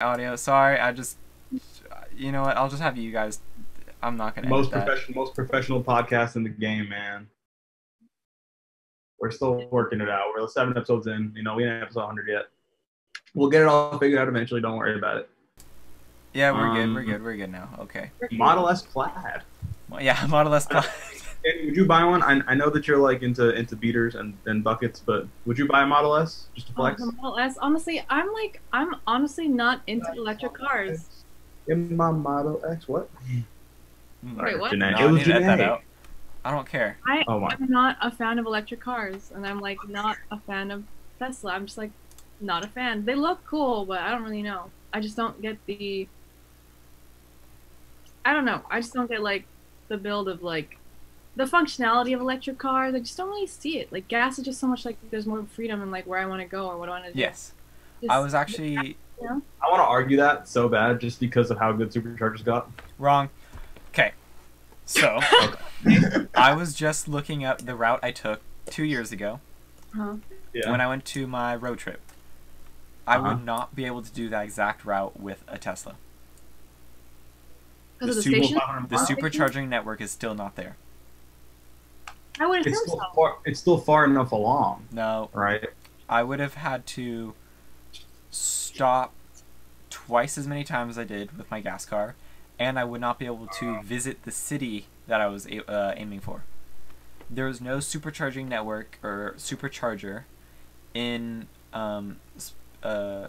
audio. Sorry, I just, you know what? I'll just have you guys. I'm not gonna. Most professional, most professional podcast in the game, man. We're still working it out. We're seven episodes in. You know, we ain't episode 100 yet. We'll get it all figured out eventually. Don't worry about it. Yeah, we're good. We're Um, good. We're good now. Okay. Model S plaid. Well, yeah, Model S. Plaid. Hey, would you buy one? I, I know that you're like into into beaters and, and buckets, but would you buy a Model S just to Oh, flex? the Model S. Honestly, I'm like, I'm honestly not into electric cars. In my Model X, what? Hmm. Wait, what? No, it I was need that out. I don't care. I Oh my. am not a fan of electric cars, and I'm like not a fan of Tesla. I'm just like not a fan. They look cool, but I don't really know. I just don't get the. I don't know. I just don't get like the build of like the functionality of electric cars. I just don't really see it. Like gas is just so much like there's more freedom in like where I want to go or what I want to do. Yes, Just- I was actually I want to argue that so bad just because of how good superchargers got. wrong. Okay, so I was just looking up the route I took two years ago Uh-huh. Yeah. when I went to my road trip. I Uh-huh. would not be able to do that exact route with a Tesla. Because of the Super station. The supercharging network is still not there. I would It's still, so. far, it's still far enough along, No, right? I would have had to stop twice as many times as I did with my gas car, and I would not be able to visit the city that I was uh, aiming for. There was no supercharging network or supercharger in um uh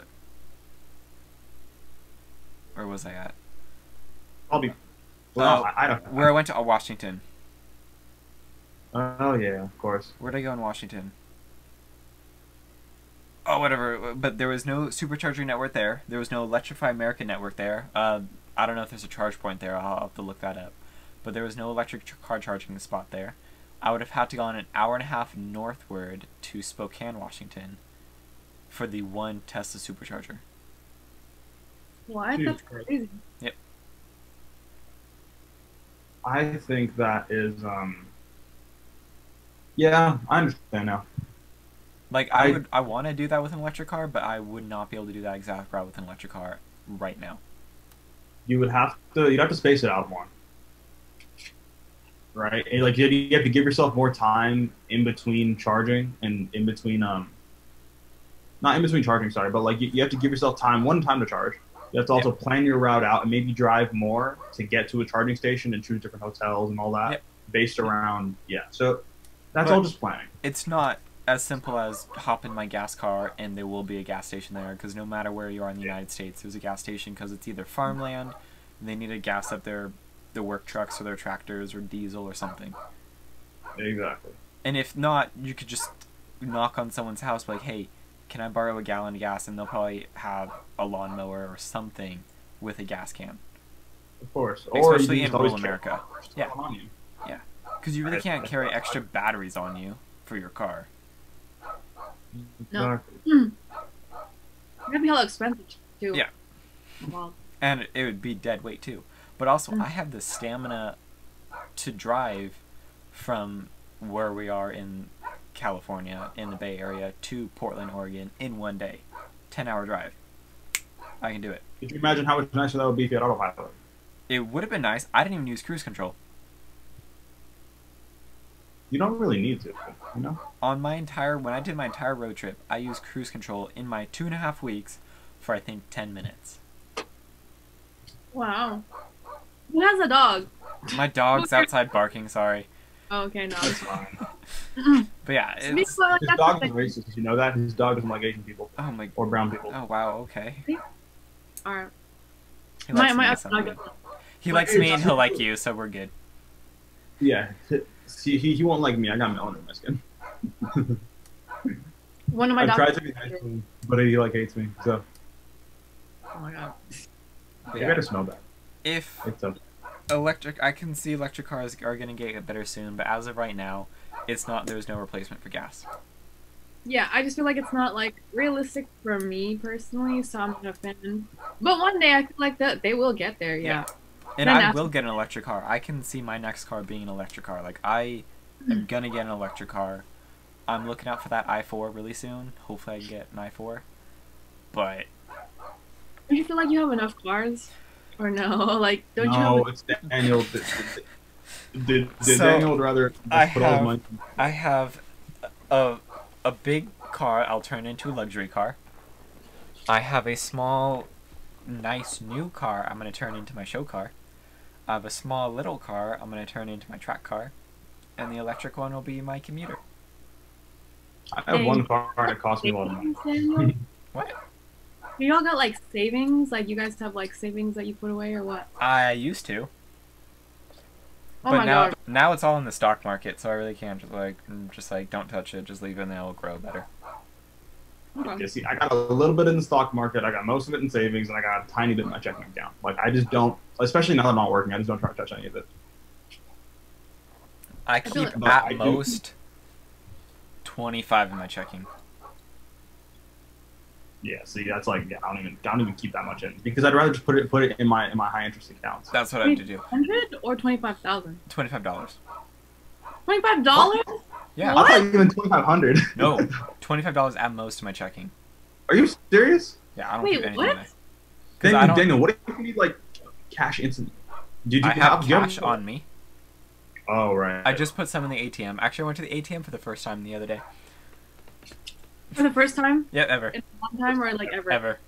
where was I at? I'll be. Well, Oh, I, I don't. Where I went to uh, Washington. Oh yeah, of course. Where'd I go in Washington? Oh, whatever. But there was no supercharger network there. There was no Electrify America network there. Uh, I don't know if there's a charge point there. I'll have to look that up. But there was no electric car charging spot there. I would have had to go on an hour and a half northward to Spokane, Washington, for the one Tesla supercharger. What? That's Christ. crazy. I think that is. um Yeah, I understand now. Like I, I- would, I want to do that with an electric car, but I would not be able to do that exact route with an electric car right now. You would have to. You'd have to space it out more. Right, And, like you have to give yourself more time in between charging and in between um. Not in between charging, sorry, but like you, you have to give yourself time. One time to charge. You have to also plan your route out and maybe drive more to get to a charging station and choose different hotels and all that Yep. based around yeah. So that's But- all just planning. it's not as simple as hop in my gas car and there will be a gas station there because no matter where you are in the United States, there's a gas station because it's either farmland, and they need to gas up their their work trucks or their tractors or diesel or something. Exactly. And if not, you could just knock on someone's house like, "Hey, can I borrow a gallon of gas?" And they'll probably have a lawnmower or something with a gas can. Of course. Especially in rural America. Yeah. On you. Because you really can't carry extra batteries on you for your car. No. Exactly. That'd be hella expensive too. Yeah. Well, and it would be dead weight too. But also, Mm. I have the stamina to drive from where we are in California, in the Bay Area, to Portland, Oregon in one day. 10 hour drive. I can do it. Could you imagine how much nicer that would be if you had autopilot? It would have been nice. I didn't even use cruise control. You don't really need to, you know? On my entire, when I did my entire road trip, I used cruise control in my two and a half weeks for I think 10 minutes. wow. Who has a dog? My dog's outside barking, sorry. Oh, okay, no. It's fine. But yeah, it's. well, His dog is racist. You know that? His dog doesn't like Asian people Oh my. or brown people. Oh wow, okay. Alright. He My, likes my me other dog. He likes me and he'll like you, so we're good. Yeah. See, he, he won't like me. I got melanin in my skin. One of my I've tried to be nice to him, but he like hates me. So Oh my god. You yeah, gotta smell that. if It's a electric, I can see electric cars are gonna get better soon, but as of right now, it's not. There's no replacement for gas. Yeah, I just feel like it's not like realistic for me personally, so I'm not a fan. But one day I feel like that they will get there. Yeah. And Then I will get an electric car. I can see my next car being an electric car. Like I am hmm. gonna get an electric car. I'm looking out for that i4 really soon. Hopefully, I can get an i4. But Do you feel like you have enough cars, or no? Like, don't you no, have? it's Daniel. Did, did, did So, Daniel would rather I put all his have- money? I have a a big car I'll turn into a luxury car. I have a small, nice new car I'm gonna turn into my show car. I have a small little car I'm gonna turn into my track car, and the electric one will be my commuter. I have one car and it costs me a lot of money. Daniel? What? You all got like savings? Like you guys have like savings that you put away or what? I used to, Oh but my now god. now it's all in the stock market, so I really can't just like mm, just like don't touch it, just leave it and it'll grow better. Okay. You see, I got a little bit in the stock market. I got most of it in savings, and I got a tiny bit in my checking account. Like I just don't, especially now that I'm not working, I just don't try to touch any of it. I feel keep like- at I most twenty five in my checking. Yeah, see, that's like yeah, I don't even, I don't even keep that much in because I'd rather just put it, put it in my in my high interest accounts. That's what I have to do. Hundred or twenty five thousand? Twenty five dollars. Twenty five dollars? Yeah. What? I thought you even twenty five hundred. No, twenty five dollars at most in my checking. Are you serious? Yeah, I don't Wait, keep anything what? in there. 'Cause Daniel, Daniel, what if you need like cash instantly? Did you I have do you cash on me. Oh right. I just put some in the ATM. Actually, I went to the ATM for the first time the other day. For the first time? Yeah, ever, In a long time or like ever? ever.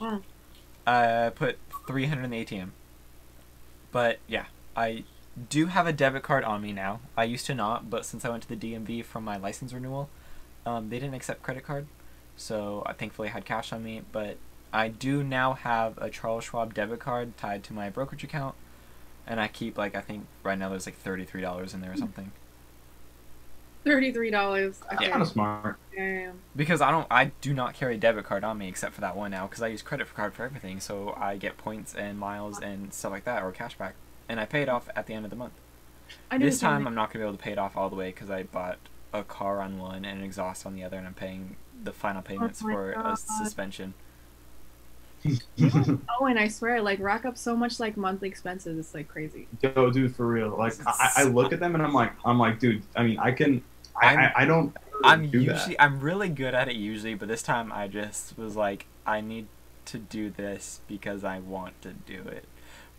Wow. I put three hundred in the ATM. But yeah, I do have a debit card on me now. I used to not, but since I went to the DMV for my license renewal, um, they didn't accept credit card, so I thankfully had cash on me. But I do now have a Charles Schwab debit card tied to my brokerage account, and I keep like I think right now there's like thirty three dollars in there or something. Thirty three dollars. That's Okay. kind of smart. Damn. Because I don't, I do not carry a debit card on me except for that one now. Because I use credit card for everything, so I get points and miles and stuff like that, or cashback, and I pay it off at the end of the month. I This time. I'm not gonna be able to pay it off all the way because I bought a car on one and an exhaust on the other, and I'm paying the final oh payments my for God. a suspension. Oh, and I swear, like rack up so much like monthly expenses. It's like crazy. Yo, dude, for real. Like I, I look at them and I'm like, I'm like, dude. I mean, I can. I, I'm- I, I don't. I'm do usually, that. I'm really good at it usually, but this time I just was like, I need to do this because I want to do it.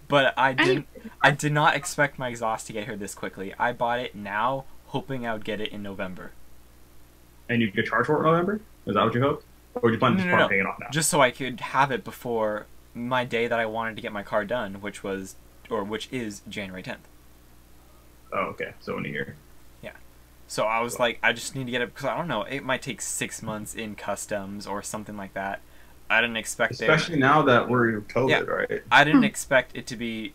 But I didn't. I did not expect my exhaust to get here this quickly. I bought it now, hoping I would get it in November, And you get charged for it in November? Is that what you hope? Or do you plan to No, just no, no. paying it off now? just so I could have it before my day that I wanted to get my car done, which was, or which is January 10th. Oh, okay. So in a year. Yeah. So I was like, I just need to get it because I don't know. It might take six months in customs or something like that. I didn't expect it. Especially now that we're COVID, Yeah. right? I didn't expect it to be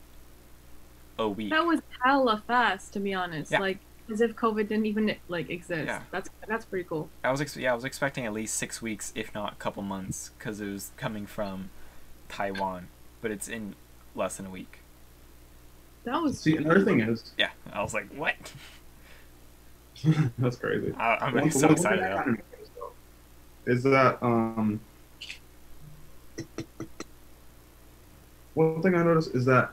a week. That was hella fast, to be honest. Yeah. Like as if COVID didn't even like exist. Yeah. That's that's pretty cool. I was ex- yeah, I was expecting at least six weeks, if not a couple months, because it was coming from Taiwan, but it's in less than a week. That was See, another thing is, Yeah, I was like, what? that's crazy. I, I'm One- so excited thing I now. kinda noticed, though, Is that um, one thing I noticed is that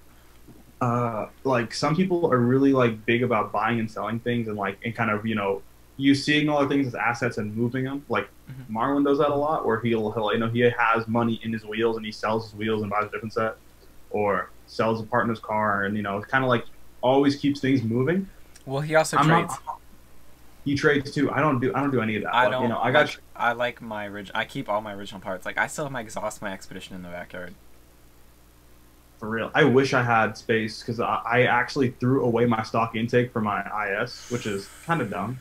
uh, like some people are really like big about buying and selling things and like and kind of you know you seeing all the things as assets and moving them. Like Mhm. Marlon does that a lot, where he'll, he'll you know he has money in his wheels and he sells his wheels and buys a different set, or sells a part in his car and you know kind of like always keeps things moving. Well, he also I'm trades. not. He trades too. I don't do. I don't do any of that. I don't. You know, I got. like- I like my original. I keep all my original parts. Like I still have my exhaust, my expedition in the backyard. For real, I wish I had space because I, I actually threw away my stock intake for my IS, which is kind of dumb.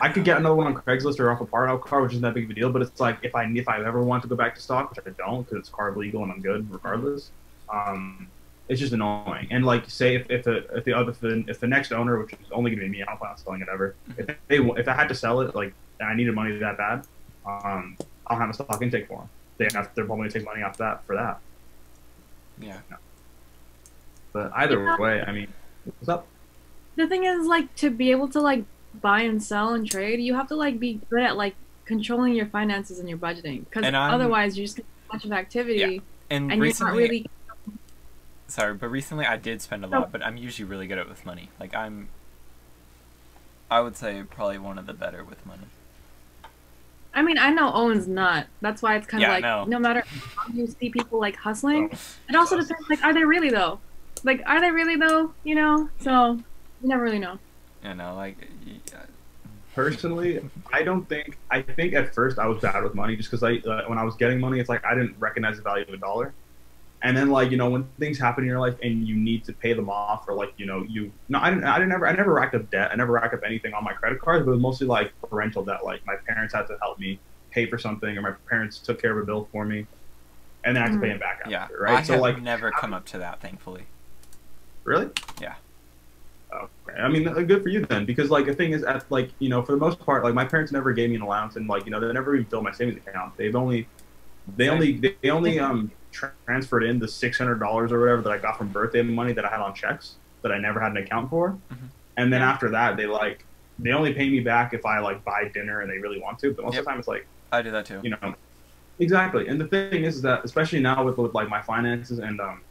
I could get another one on Craigslist or off a part out car, which isn't that big of a deal. But it's like if I if I ever want to go back to stock, which I don't because it's CARB legal and I'm good regardless. Um, it's just annoying. And like, say if if the if the other if the, if the next owner, which is only going to be me, I don't plan on selling it ever. If they if I had to sell it, like and I needed money that bad, um, I'll have a stock intake for them. They have they're probably going to take money off that for that. Yeah. No. But either Yeah. way, I mean, what's up? the thing is like to be able to like buy and sell and trade, you have to like be good at like controlling your finances and your budgeting because otherwise you're just gonna have a bunch of activity And, and recently, you're not really sorry, but recently I did spend a lot. But I'm usually really good at with money. Like I'm. I would say probably one of the better with money. I mean, I know Owen's not. That's why it's kind of Yeah, like no. no matter how you see people like hustling, it also depends. Like, are they really though? Like, are they really though? You know. So you never really know. You know, like y- uh, Personally, I don't think. I think at first I was bad with money just because I uh, when I was getting money, it's like I didn't recognize the value of a dollar. And then like you know when things happen in your life and you need to pay them off or like you know you no I didn't I didn't ever I never racked up debt I never racked up anything on my credit cards but it was mostly like parental debt like my parents had to help me pay for something or my parents took care of a bill for me and then I had to pay them back after yeah, right I so like never come up to that, thankfully. Really? Yeah. Okay. I mean, uh, good for you then, because like the thing is, at like you know, for the most part, like my parents never gave me an allowance, and like you know, they never even filled my savings account. They've only, they only, they only um transferred in the six hundred dollars or whatever that I got from birthday money that I had on checks that I never had an account for, Mhm. and then after that, they like they only pay me back if I like buy dinner and they really want to, but most Yep. of the time it's like I do that too. you know exactly and the thing is that especially now with, with like my finances and um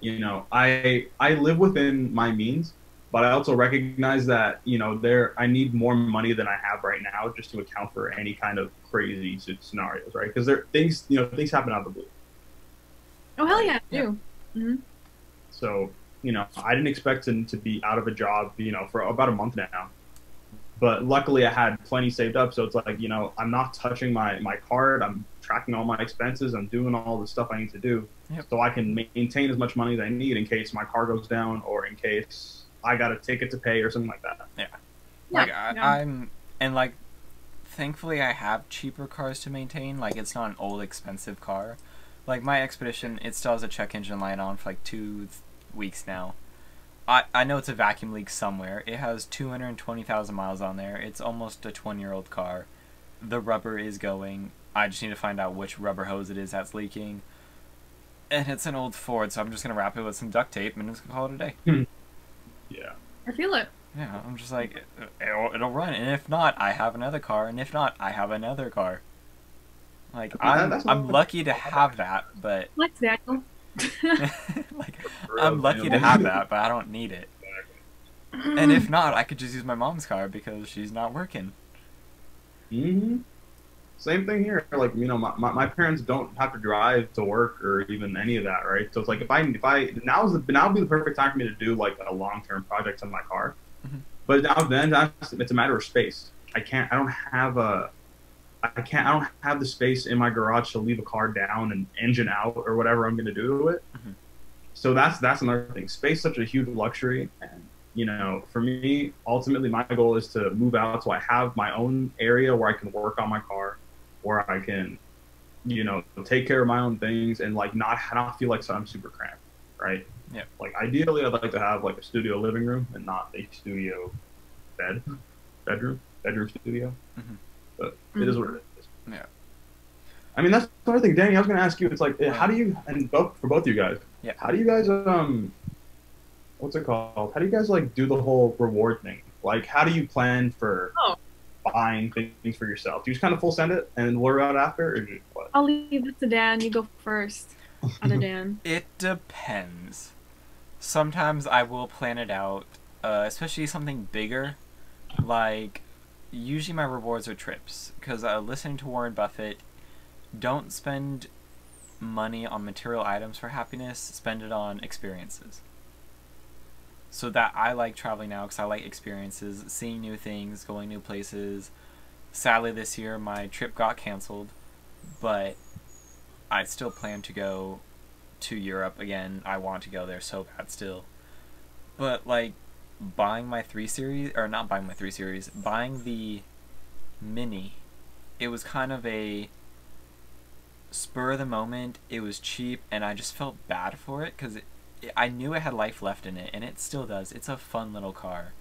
you know i i live within my means but i also recognize that you know there i need more money than i have right now just to account for any kind of crazy scenarios right because there things you know things happen out of the blue Oh hell yeah, I Yeah. do. Mm-hmm. so you know i didn't expect to, to be out of a job you know for about a month now but luckily i had plenty saved up so it's like you know i'm not touching my my card i'm tracking all my expenses i'm doing all the stuff i need to do Yep. so i can maintain as much money as i need in case my car goes down or in case i got a ticket to pay or something like that Like Yeah, I, yeah. I'm and like thankfully I have cheaper cars to maintain. Like it's not an old expensive car. Like my expedition, it still has a check engine light on for like two th- weeks now. I I know it's a vacuum leak somewhere. It has two hundred and twenty thousand miles on there. It's almost a twenty year old car. The rubber is going. I just need to find out which rubber hose it is that's leaking. And it's an old Ford, so I'm just gonna wrap it with some duct tape and just gonna call it a day. Hmm. yeah I feel it. Yeah, I'm just like, it- it'll, it'll run, and if not, I have another car, and if not, I have another car. Like, That- I'm, that's I'm lucky to have that, but, Flex Daniel. like, I'm lucky to have that, but I don't need it. And if not, I could just use my mom's car because she's not working. hmm Same thing here. Like you know, my, my, my parents don't have to drive to work or even any of that, right? So it's like if I if I now's the now would be the perfect time for me to do like a long term project on my car. Mhm. But now then it's a matter of space. I can't. I don't have a. I can't. I don't have the space in my garage to leave a car down and engine out or whatever I'm going to do to it. Mhm. So that's that's another thing. Space such a huge luxury, and you know, for me, ultimately, my goal is to move out so I have my own area where I can work on my car, where I can, you know, take care of my own things and like not not feel like I'm super cramped, right? Yeah. Like ideally, I'd like to have like a studio living room and not a studio bed, bedroom, bedroom studio. Mhm. But it is what it is. Yeah. I mean, that's the other thing, Danny. I was going to ask you. It's like, how do you and both for both of you guys? Yeah. How do you guys um what's it called? How do you guys like do the whole reward thing? Like, how do you plan for Oh. buying things for yourself? Do you just kind of full send it and worry about after, or do what? I'll leave it to Dan. You go first. Other Dan. It depends. Sometimes I will plan it out, uh, especially something bigger. Like, usually my rewards are trips. Because uh, listening to Warren Buffett, don't spend money on material items for happiness, spend it on experiences. So that I like traveling now because I like experiences, seeing new things, going new places. Sadly, this year my trip got canceled, but I still plan to go to Europe again. I want to go there so bad still. But like buying my 3 series or not buying my 3 series, buying the mini, it was kind of a spur of the moment. It was cheap and I just felt bad for it cuz I knew it had life left in it and it still does. It's a fun little car.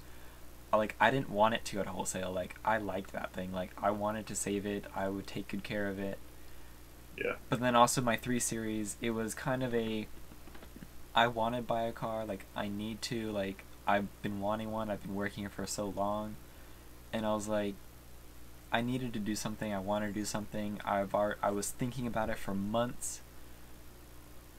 Like I didn't want it to go to wholesale. Like I liked that thing. Like I wanted to save it. I would take good care of it. Yeah. But then also my three series, it was kind of a I want to buy a car, like I need to, like I've been wanting one, I've been working it for so long. And I was like I needed to do something, I wanted to do something. I've ar- I was thinking about it for months.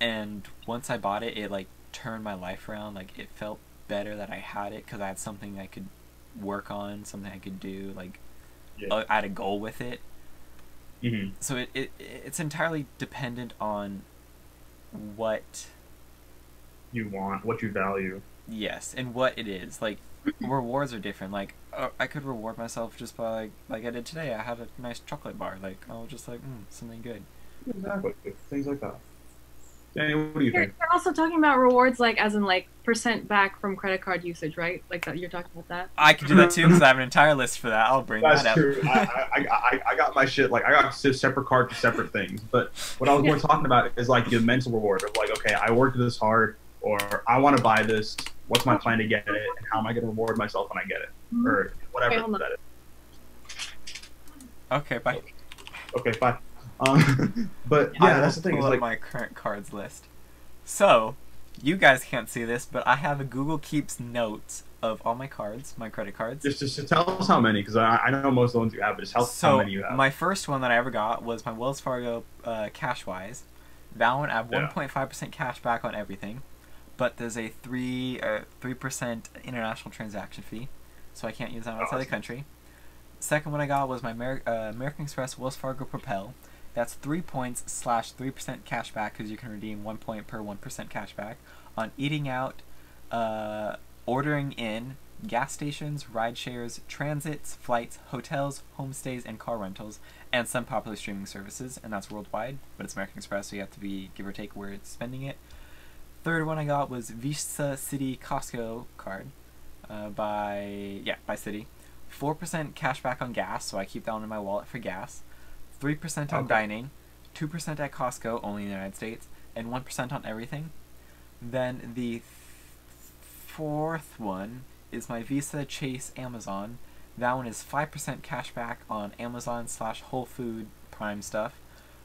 And once I bought it, it like turned my life around. Like it felt better that I had it cuz I had something I could work on, something I could do, like Yeah. uh, I had a goal with it. hmm So it, it it's entirely dependent on what You want what you value. Yes and what it is. Like rewards are different. Like uh, I could reward myself just by like like I did today. I had a nice chocolate bar. Like I was just like mm, something good. Exactly. Things like that. Danny, what do you You're, think? you're also talking about rewards, like as in like percent back from credit card usage, right? Like that. You're talking about that. I can do that too because I have an entire list for that. I'll bring That's that up. true. I, I, I, I got my shit like I got separate cards for separate things. But what I was more talking about is like the mental reward of like, okay, I worked this hard, or I want to buy this. What's my plan to get it, and how am I going to reward myself when I get it, or whatever Okay, hold on. that is. Okay, bye. Okay, fine. Um, but yeah, I that's the thing. Pull Is like, my current cards list. So, you guys can't see this, but I have a Google Keeps notes of all my cards, my credit cards. just, just to tell us how many, because I, I know most of the ones you have, but just tell so how many you have. my first one that I ever got was my Wells Fargo uh, Cashwise. That one I have 1.5% cash back on everything, but there's a three three percent international transaction fee, so I can't use that outside the country. Second one I got was my Amer- uh, American Express Wells Fargo Propel. That's three points slash three percent cash back because you can redeem one point per one percent cash back on eating out, uh, ordering in, gas stations, ride shares, transits, flights, hotels, homestays, and car rentals, and some popular streaming services, and that's worldwide, but it's American Express, so you have to be give or take where it's spending it. Third one I got was Visa Citi Costco card, uh, by yeah by Citi, four percent cash back on gas, so I keep that one in my wallet for gas. Three percent on Okay. dining, two percent at Costco, only in the United States, and one percent on everything. Then the th- fourth one is my Visa Chase Amazon. That one is five percent cash back on Amazon slash Whole Food Prime stuff,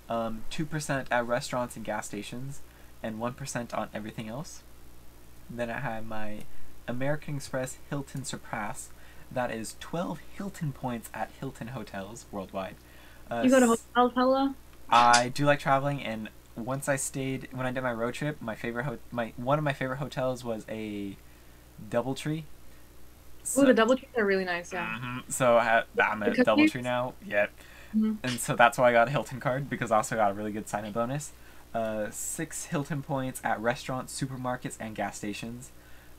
um, two percent at restaurants and gas stations, and one percent on everything else. Then I have my American Express Hilton Surpass. That is twelve Hilton points at Hilton hotels worldwide. Uh, You go to s- hotel, fella. I do like traveling, and once I stayed when I did my road trip, my favorite ho- my one of my favorite hotels was a DoubleTree. Oh, the DoubleTrees are really nice. Yeah. Mhm. So I I'm at? DoubleTree now. Yep. Mhm. And so that's why I got a Hilton card because I also got a really good sign-up bonus. Uh, six Hilton points at restaurants, supermarkets, and gas stations.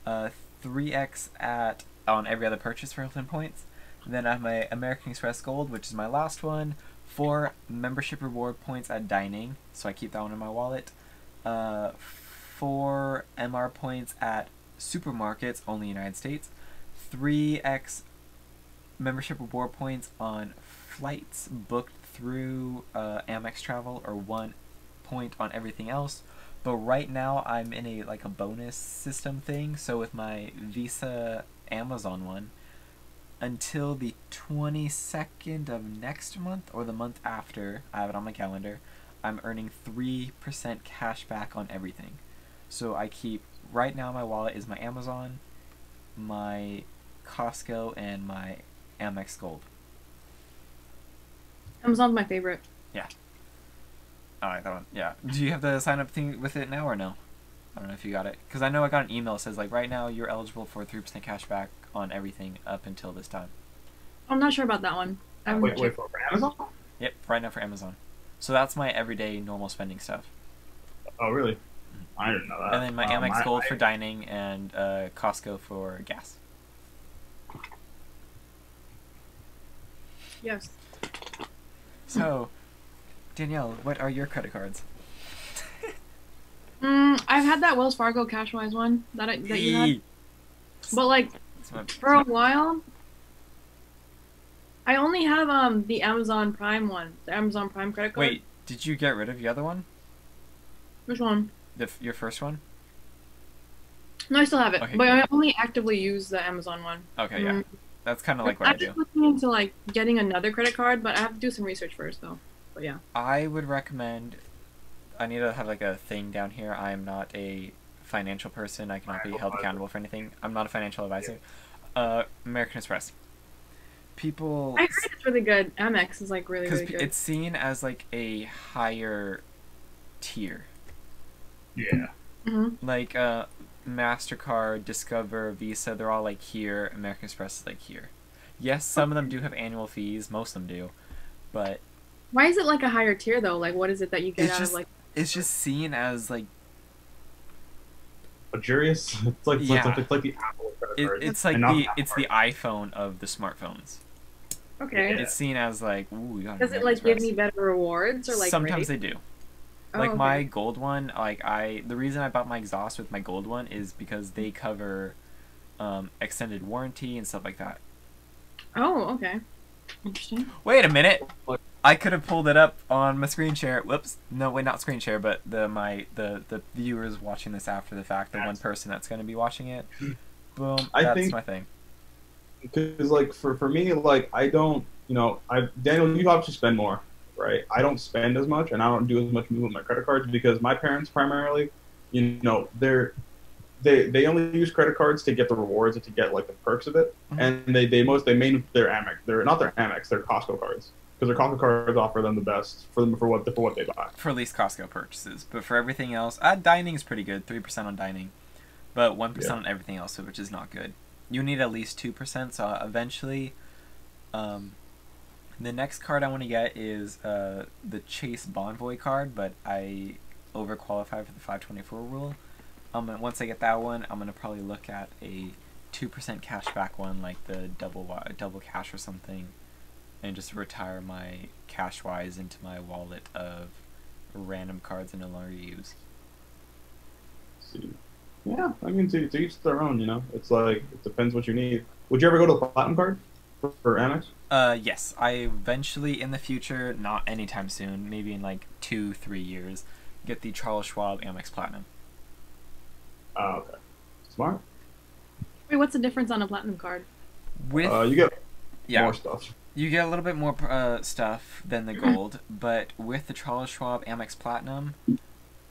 Uh, three X at on every other purchase for Hilton points. Then I have my American Express Gold, which is my last one. Four membership reward points at dining, so I keep that one in my wallet. Uh, four MR points at supermarkets, only United States. Three X membership reward points on flights booked through uh, Amex Travel, or one point on everything else. But right now I'm in a like a bonus system thing. So with my Visa Amazon one, until the 22nd of next month or the month after, I have it on my calendar, I'm earning 3% cash back on everything. So I keep, right now my wallet is my Amazon, my Costco, and my Amex Gold. Amazon's my favorite. I like that one. Yeah. Do you have the sign up thing with it now or no? I don't know if you got it. Because I know I got an email that says, like, right now you're eligible for 3% cash back on everything up until this time. I'm not sure about that one. I haven't wait, wait for, for Amazon? Yep, right now for Amazon. So that's my everyday normal spending stuff. Oh, really? I didn't know that. and then my Um, Amex I- Gold I- for dining and uh, Costco for gas. Yes. So, Danielle, what are your credit cards? Mm, I've had that Wells Fargo Cashwise one that I, that you had, but like for a while, I only have um the Amazon Prime one, the Amazon Prime credit card. Wait, did you get rid of the other one? which one? The, f- your first one? No, I still have it, Okay, but good. I only actively use the Amazon one. Okay, yeah. Mm, That's kind of like what I do. I'm looking into like getting another credit card, but I have to do some research first though. But yeah. I would recommend. I need to have like a thing down here. I am not a financial person. I cannot be held advisor. accountable for anything. I'm not a financial advisor. Uh, American Express. People, I heard it's really good. Amex is like really because really good. it's seen as like a higher tier. Yeah. hmm Like uh, Mastercard, Discover, Visa, they're all like here. American Express is like here. Yes, some of them do have annual fees. Most of them do, but Why is it like a higher tier though? Like, what is it that you get It's out just- of like? It's just seen as like luxurious. It's like, it's Yeah. like, it's like the Apple it, it's like and the it's the iPhone of the smartphones. Okay. Yeah. It's seen as like ooh, we got. Does it like give me better rewards or like? Sometimes rate? they do. Oh, like okay. my gold one, like I the reason I bought my exhaust with my gold one is because they cover um, extended warranty and stuff like that. Oh, okay. Interesting. Wait a minute. I could have pulled it up on my screen share. Whoops. No, wait, not screen share, but the my the the viewers watching this after the fact, the one person that's going to be watching it. Boom. I that's think- my thing. because like for for me like I don't you know I Daniel you obviously spend more right I don't spend as much and I don't do as much movement with my credit cards because my parents primarily you know they're they they only use credit cards to get the rewards and to get like the perks of it Mhm. and they they most they main their Amex they're not their Amex they're Costco cards because their Costco cards offer them the best for them for what for what they buy For at least Costco purchases, but for everything else, uh, dining is pretty good. Three percent on dining, but one Yeah. on everything else, which is not good. You need at least two percent. So eventually, um, the next card I want to get is uh, the Chase Bonvoy card, but I overqualify for the 524 rule. Um, once I get that one, I'm gonna probably look at a two percent cashback one, like the double double cash or something, and just retire my cash wise into my wallet of random cards I no longer use. See. Yeah, I mean, to, to each their own, you know. It's like, it depends what you need. Would you ever go to a Platinum card for, for Amex? Uh, yes, I eventually in the future, not anytime soon, maybe in like two, three years, get the Charles Schwab Amex Platinum. Oh, okay. Smart. Wait, what's the difference on a platinum card? With Uh, you get yeah, more stuff. You get a little bit more uh, stuff than the gold, but with the Charles Schwab Amex Platinum,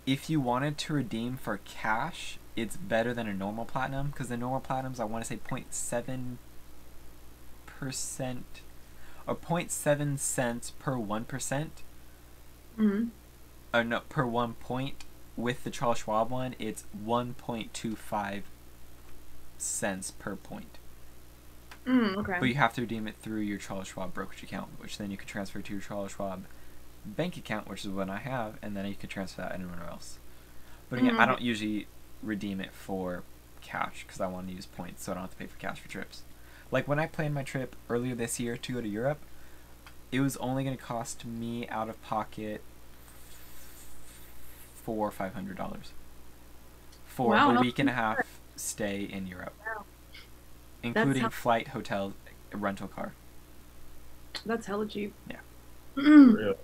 if you wanted to redeem for cash, it's better than a normal platinum because the normal platinums I want to say 0.7 percent or 0.7 cents per one percent. Mm-hmm. or no, per one point. With the Charles Schwab one, it's 1.25 cents per point. Mm, okay. But you have to redeem it through your Charles Schwab brokerage account, which then you can transfer to your Charles Schwab bank account, which is what I have, and then you can transfer that anywhere else. But again, I Mhm. don't usually redeem it for cash because I want to use points, so I don't have to pay for cash for trips. Like when I planned my trip earlier this year to go to Europe, it was only going to cost me out of pocket four or five hundred dollars for Wow, a week and a half stay in Europe, Wow. Including how- flight, hotel, rental car. That's hella cheap. Yeah. Mm. Really.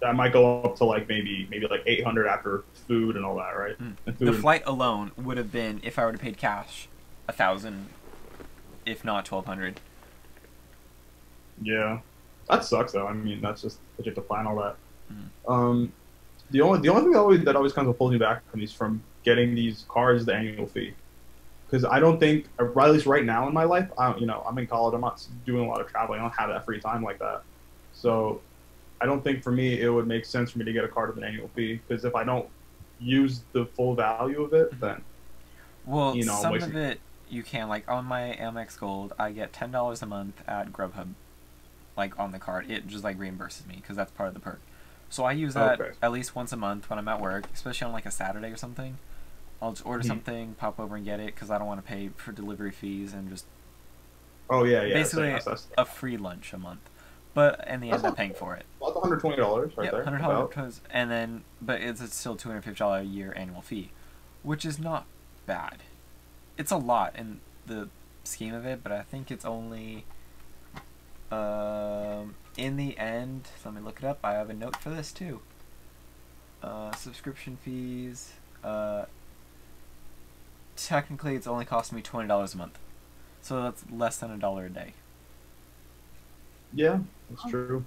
That might go up to like maybe maybe like eight hundred after food and all that, right? Mm. The flight alone would have been, if I would have paid cash, a thousand, if not twelve hundred. Yeah, that sucks though. I mean, that's just you have to plan all that. Mhm. Um, the only the only thing that always that always kind of pulls me back from these from getting these cards is the annual fee. Because I don't think, at least right now in my life, I don't, you know, I'm in college. I'm not doing a lot of traveling. I don't have that free time like that. So, I don't think for me it would make sense for me to get a card with an annual fee. Because if I don't use the full value of it, then Well, You know, some of it you can. Like on my Amex Gold, I get ten dollars a month at Grubhub, like on the card. It just like reimburses me because that's part of the perk. So I use that Okay. at least once a month when I'm at work, especially on like a Saturday or something. I'll just order Mhm. something, pop over and get it because I don't want to pay for delivery fees and just oh yeah, yeah, Basically, that's, that's, a free lunch a month. But in the end, I'm paying for it. that's 120 dollars right yep, there. hundred about. dollars, and then but it's, it's still two hundred fifty dollar a year annual fee, which is not bad. It's a lot in the scheme of it, but I think it's only. Um, in the end, let me look it up. I have a note for this too. Uh, subscription fees. Uh, technically, it's only costing me twenty dollars a month, so that's less than a dollar a day Yeah, that's true.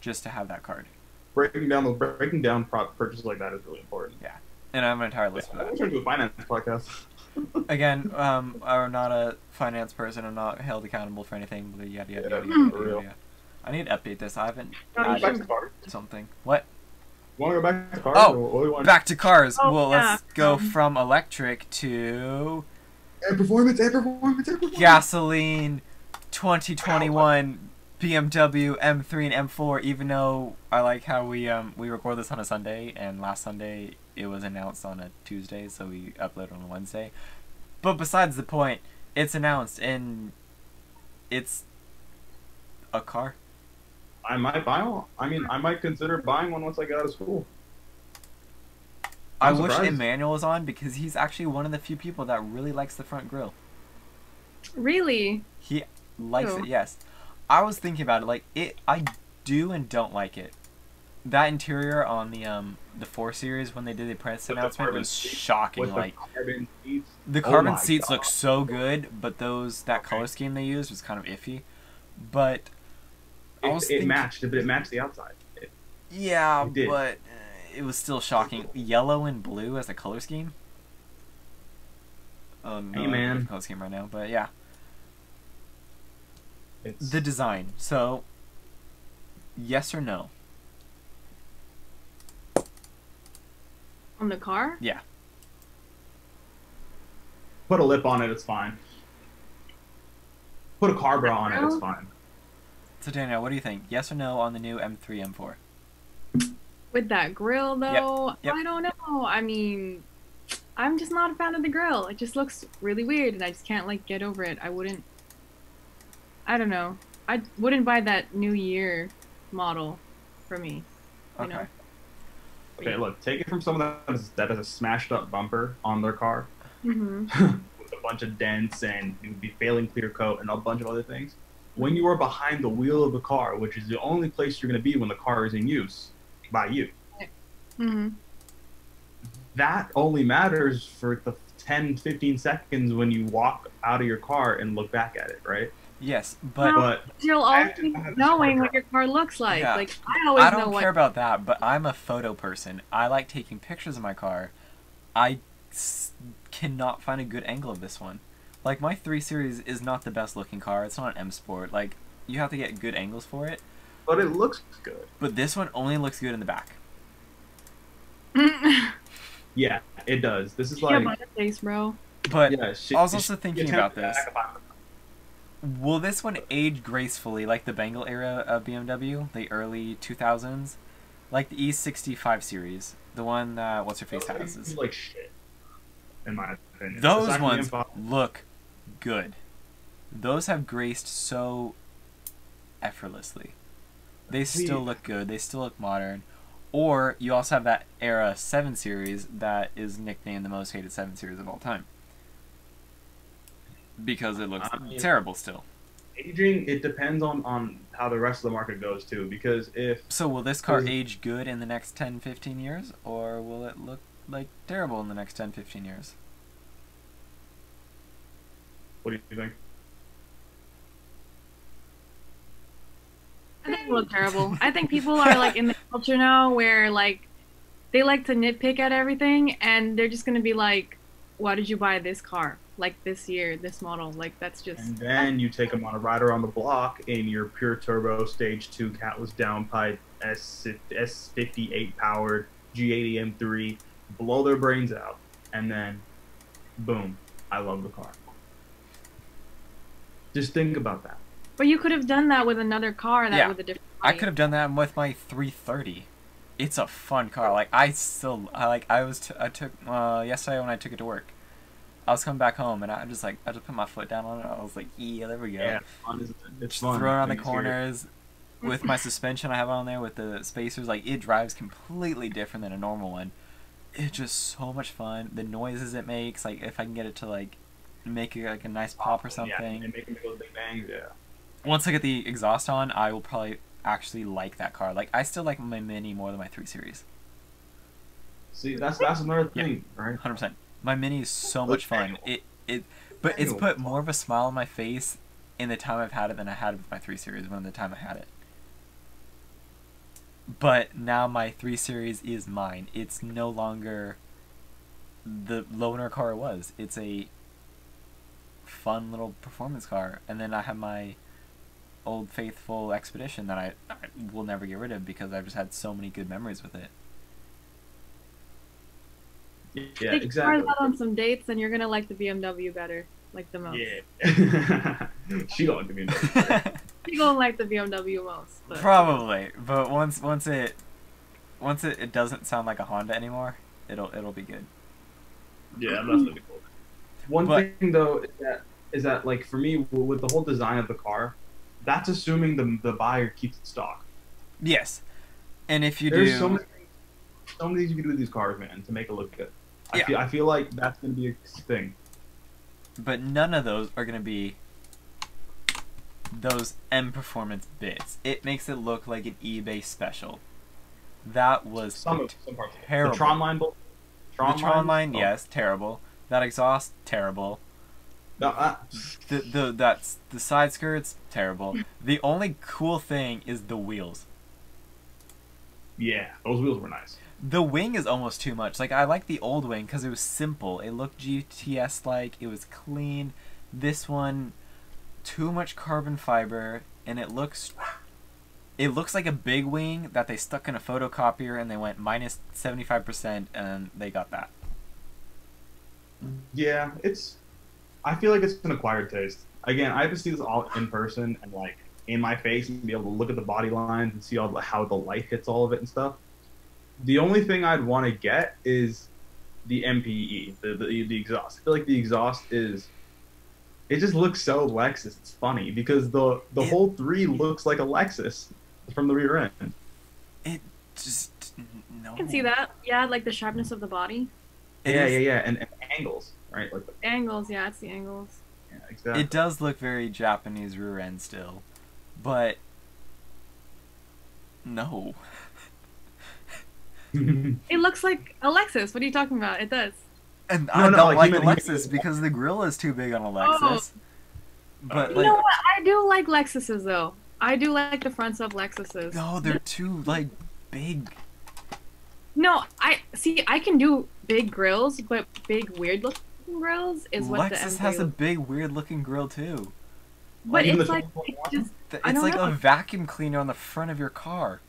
just to have that card. breaking down the breaking down pro- purchases like that is really important. Yeah, and I have an entire list for I'm that. turn to a finance podcast. Again, um, I'm not a finance person. I'm not held accountable for anything. Yada yada yada Yeah, yada. for yada, yada. I need to update this. I haven't Wanna go back added something. What? Want to go back to cars? Oh, or what do you want? Back to cars. Oh, well, yeah. let's go Um, from electric to Air performance, air performance, air performance. gasoline. 2021 BMW M3 and M4. Even though I like how we um we record this on a Sunday, and last Sunday it was announced on a Tuesday, so we upload on a Wednesday. But besides the point, it's announced and it's a car. I might buy one. I mean, I might consider buying one once I get out of school. i I'm wish surprised. Emmanuel was on because he's actually one of the few people that really likes the front grill. Really? He likes Ew. it, yes. I was thinking about it, like it I do and don't like it. That interior on the um the four series when they did the press With announcement carbon was seats, shocking. With Like the carbon seats. the oh carbon my seats look so good, but those that Okay. color scheme they used was kind of iffy. But I was It, it thinking- matched, but it matched the outside. It- yeah, It but uh, it was still shocking. Yellow and blue as a color scheme. Oh no, Hey, I don't have man. color scheme right now, but yeah. It's The design. So, yes or no? On the car? Yeah. put a lip on it. It's fine. Put a car bra on it. It's fine. So Daniel, what do you think? Yes or no on the new M3 M4? With that grill though, yep. I don't know. I mean, I'm just not a fan of the grill. It just looks really weird, and I just can't like get over it. I wouldn't. I don't know. I wouldn't buy that New Year model for me. You Okay. know. Okay, look. Take it from someone that has, that has a smashed up bumper on their car hmm with a bunch of dents and it would be failing clear coat and a bunch of other things. When you are behind the wheel of the car, which is the only place you're going to be when the car is in use by you, hmm that only matters for the 10, 15 seconds when you walk out of your car and look back at it, right? Yes, but No. But You'll always be knowing what your car looks like. Yeah. Like I always I don't what. care about that. But I'm a photo person. I like taking pictures of my car. I s- cannot find a good angle of this one. Like my 3 Series is not the best looking car. It's not an M Sport. Like you have to get good angles for it. but it looks good. But this one only looks good in the back. yeah, Yeah, it does. This is yeah, like by the face, bro. But yeah. She, I was she- also she thinking about this. to back up Will this one age gracefully like the Bangle era of BMW, the early 2000s? Like the E65 series, the one that what's her face on- has. Those is- like shit, in my opinion. Those Aside from the ones look good. Those have graced so effortlessly. They still look good. They still look modern. Or you also have that era 7 series that is nicknamed the most hated 7 series of all time. Because it looks terrible still. aging it depends on on how the rest of the market goes too because if So will this car age good in the next 10, 15 years? Or will it look like terrible in the next 10, 15 years? What do you think I think look terrible. I think people are like in the culture now where like they like to nitpick at everything and they're just gonna be like, Why did you buy this car? Like this year, this model. Like that's just and then you take them on a ride around the block in your pure turbo stage 2 catless downpipe S S58 powered G80 M3 blow their brains out and then boom I love the car just think about that But you could have done that with another car that Yeah. with a different I could have done that with my 330. It's a fun car. Like I still, I like I was, t- I took uh, yesterday when I took it to work. I was coming back home and I just like I just put my foot down on it. I was like, yeah, there we go. yeah fun isn't it? it's Just fun throw it on the when you see it. corners. With my suspension I have on there with the spacers, like it drives completely different than a normal one. It's just so much fun. The noises it makes, like if I can get it to like make it like a nice pop or yeah something. and make them go big bangs yeah Once I get the exhaust on, I will probably actually like that car. Like I still like my Mini more than my 3 Series. see that's that's another Yeah. thing right Hundred percent. My Mini is so much fun. It it, but it's put more of a smile on my face in the time I've had it than I had with my 3 Series when the time I had it. But now my 3 Series is mine. It's no longer the loaner car it was. It's a fun little performance car. And then I have my old faithful Expedition that I, I will never get rid of because I've just had so many good memories with it. yeah Take exactly cars out on some dates, and you're gonna like the BMW better, like the most. Yeah. she gonna like the BMW. You gonna like the BMW most, but Probably, but once once it once it, it doesn't sound like a Honda anymore, it'll it'll be good. Yeah, that's really cool. One But- thing though is that is that like for me with the whole design of the car, that's assuming the the buyer keeps it stock. Yes, and if you There's do, so many so many things you can do with these cars, man, to make it look good. I Yeah. feel I feel like that's gonna be a thing. but none of those are gonna be those M performance bits. It makes it look like an eBay special. That was Some of some parts. terrible. The Tron line, bull- the Tron line, oh, yes, terrible. That exhaust, terrible. No, uh, The the that's the side skirts, terrible. The only cool thing is the wheels. yeah, those wheels were nice. The wing is almost too much. Like I like the old wing because it was simple. It looked GTS like. It was clean. This one, too much carbon fiber, and it looks. It looks like a big wing that they stuck in a photocopier and they went minus seventy five percent and they got that. Yeah, it's. I feel like it's an acquired taste. Again, I have to see this all in person and like in my face and be able to look at the body lines and see all the, how the light hits all of it and stuff. The only thing I'd want to get is the MPE, the, the the exhaust. I feel like the exhaust is. It just looks so Lexus. It's funny because the the It- whole three looks like a Lexus from the rear end. It just no. I can see that. Yeah, like the sharpness of the body, It yeah, is- yeah, yeah, and, and angles, right? Like, angles. Yeah, it's the angles. yeah, exactly. It does look very Japanese rear end still, but no. It looks like a Lexus. What are you talking about? It does. And No, I no, don't like, like he a Lexus because the grill is too big on a Oh. Lexus. But You like, know what? I do like Lexuses though. I do like the fronts of Lexuses. no, they're too like big. No, I see. I can do big grills, but big weird looking grills is what the Lexus M3 has a big weird looking grill too. But even it's like it just It's like know. a vacuum cleaner on the front of your car.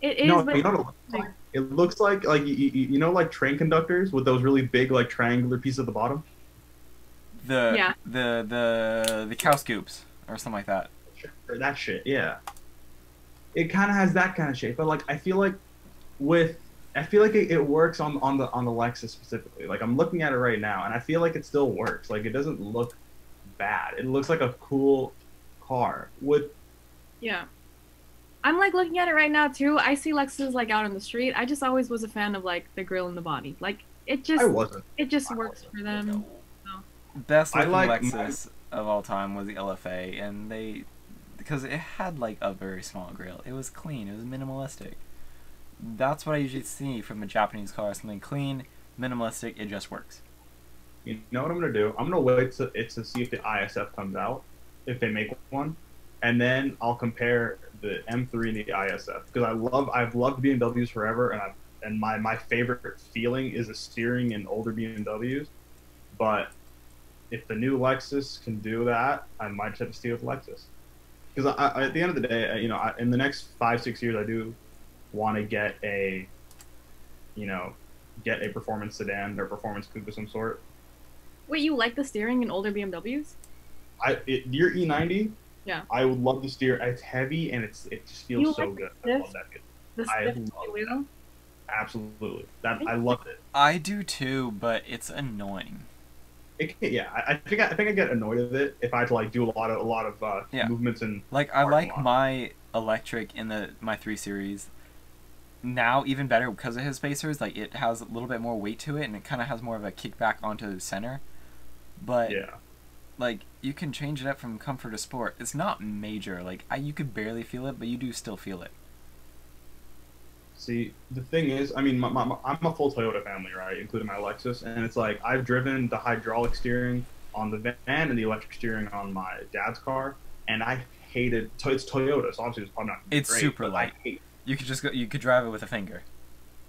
it is. no, but you know what it looks like? It looks like like you, you, you know like train conductors with those really big like triangular pieces at the bottom. The Yeah. the the the cow scoops or something like that. Or that shit, yeah. It kind of has that kind of shape, but like I feel like with I feel like it, it works on on the on the Lexus specifically. Like I'm looking at it right now, and I feel like it still works. Like it doesn't look bad. It looks like a cool car with yeah. I'm like looking at it right now too. I see Lexus like out on the street. I just always was a fan of like the grill and the body. Like it just I wasn't. it just works for them. So. Best I looking like Lexus of all time was the LFA, and they because it had like a very small grill. It was clean. It was minimalistic. That's what I usually see from a Japanese car. Something clean, minimalistic. It just works. You know what I'm gonna do? I'm gonna wait to it to see if the ISF comes out, if they make one, and then I'll compare the M3 and the ISF because I love I've loved BMWs forever, and I and my my favorite feeling is the steering in older BMWs, but if the new Lexus can do that, I might have to stay with Lexus. Because at the end of the day, you know, I, in the next five six years, I do want to get a, you know, get a performance sedan or performance coupe of some sort. Wait, you like the steering in older BMWs? I it, your E90. Yeah. I would love to steer. It's heavy and it's it just feels You so like good. this? I love that. The I love wheel? Absolutely. That I loved it. I do too, but it's annoying. it yeah, I, I think I, I think I get annoyed with it if I had to like do a lot of a lot of uh, Yeah. movements and Like I like my electric in the my three series now even better because of his spacers. Like it has a little bit more weight to it, and it kind of has more of a kickback onto the center. But yeah. like you can change it up from comfort to sport. It's not major. Like I, you could barely feel it, but you do still feel it. See, the thing is, I mean, my, my, my- I'm a full Toyota family, right, including my Lexus, and it's like I've driven the hydraulic steering on the van and the electric steering on my dad's car, and I hated. It's Toyota, so obviously it's probably not. It's great, super light. I hate You could just go. You could drive it with a finger.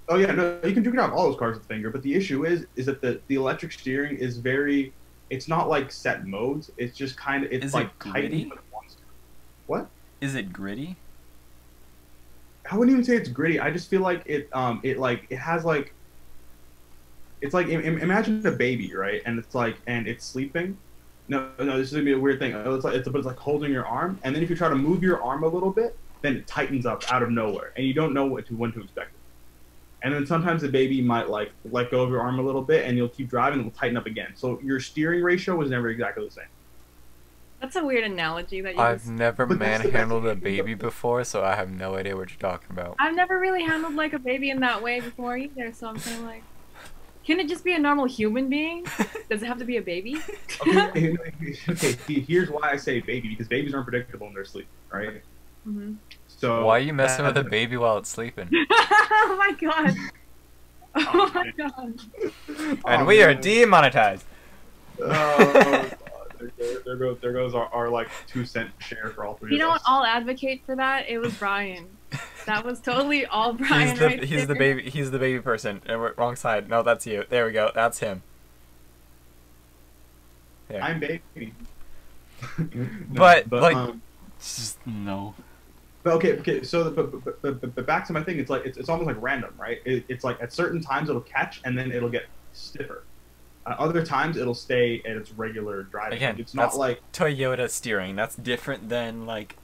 Oh yeah, no, you can you can drive all those cars with a finger, but the issue is is that the the electric steering is very. It's not like set modes. It's just kind of it's Is like gritty? it wants. What? Is it gritty? I wouldn't even say it's gritty. I just feel like it um it like it has like. It's like im- im- imagine a baby, right? And it's like and it's sleeping, No, no, this is gonna be a weird thing. It's like it's, but it's like holding your arm, and then if you try to move your arm a little bit, then it tightens up out of nowhere, and you don't know what to when to expect it. And then sometimes the baby might like let go of your arm a little bit, and you'll keep driving, and it will tighten up again. So your steering ratio was never exactly the same. That's a weird analogy that you I've just. never But that's the best manhandled a baby before, so I have no idea what you're talking about. I've never really handled like a baby in that way before either, so I'm kind of like, can it just be a normal human being? Does it have to be a baby? Okay, okay. Here's why I say baby because babies aren't predictable in their sleep, right? Hmm So Why are you messing with a uh, baby while it's sleeping? oh my god. Oh my god. And Oh, we are demonetized. Oh, God. there, there, there goes there goes our, our like two cent share for all three You of know us. what? I'll advocate for that. It was Brian. That was totally all Brian. He's the right he's the baby he's the baby person. Uh, Wrong side. No, that's you. There we go. That's him. There. I'm baby. No, But, like- um, just no. But okay, okay. So, the, but, but, but, but, back to my thing. It's like it's, it's almost like random, right? It, it's like at certain times it'll catch and then it'll get stiffer. Uh, other times it'll stay at its regular driving. Again, it's not like Toyota steering. That's different than like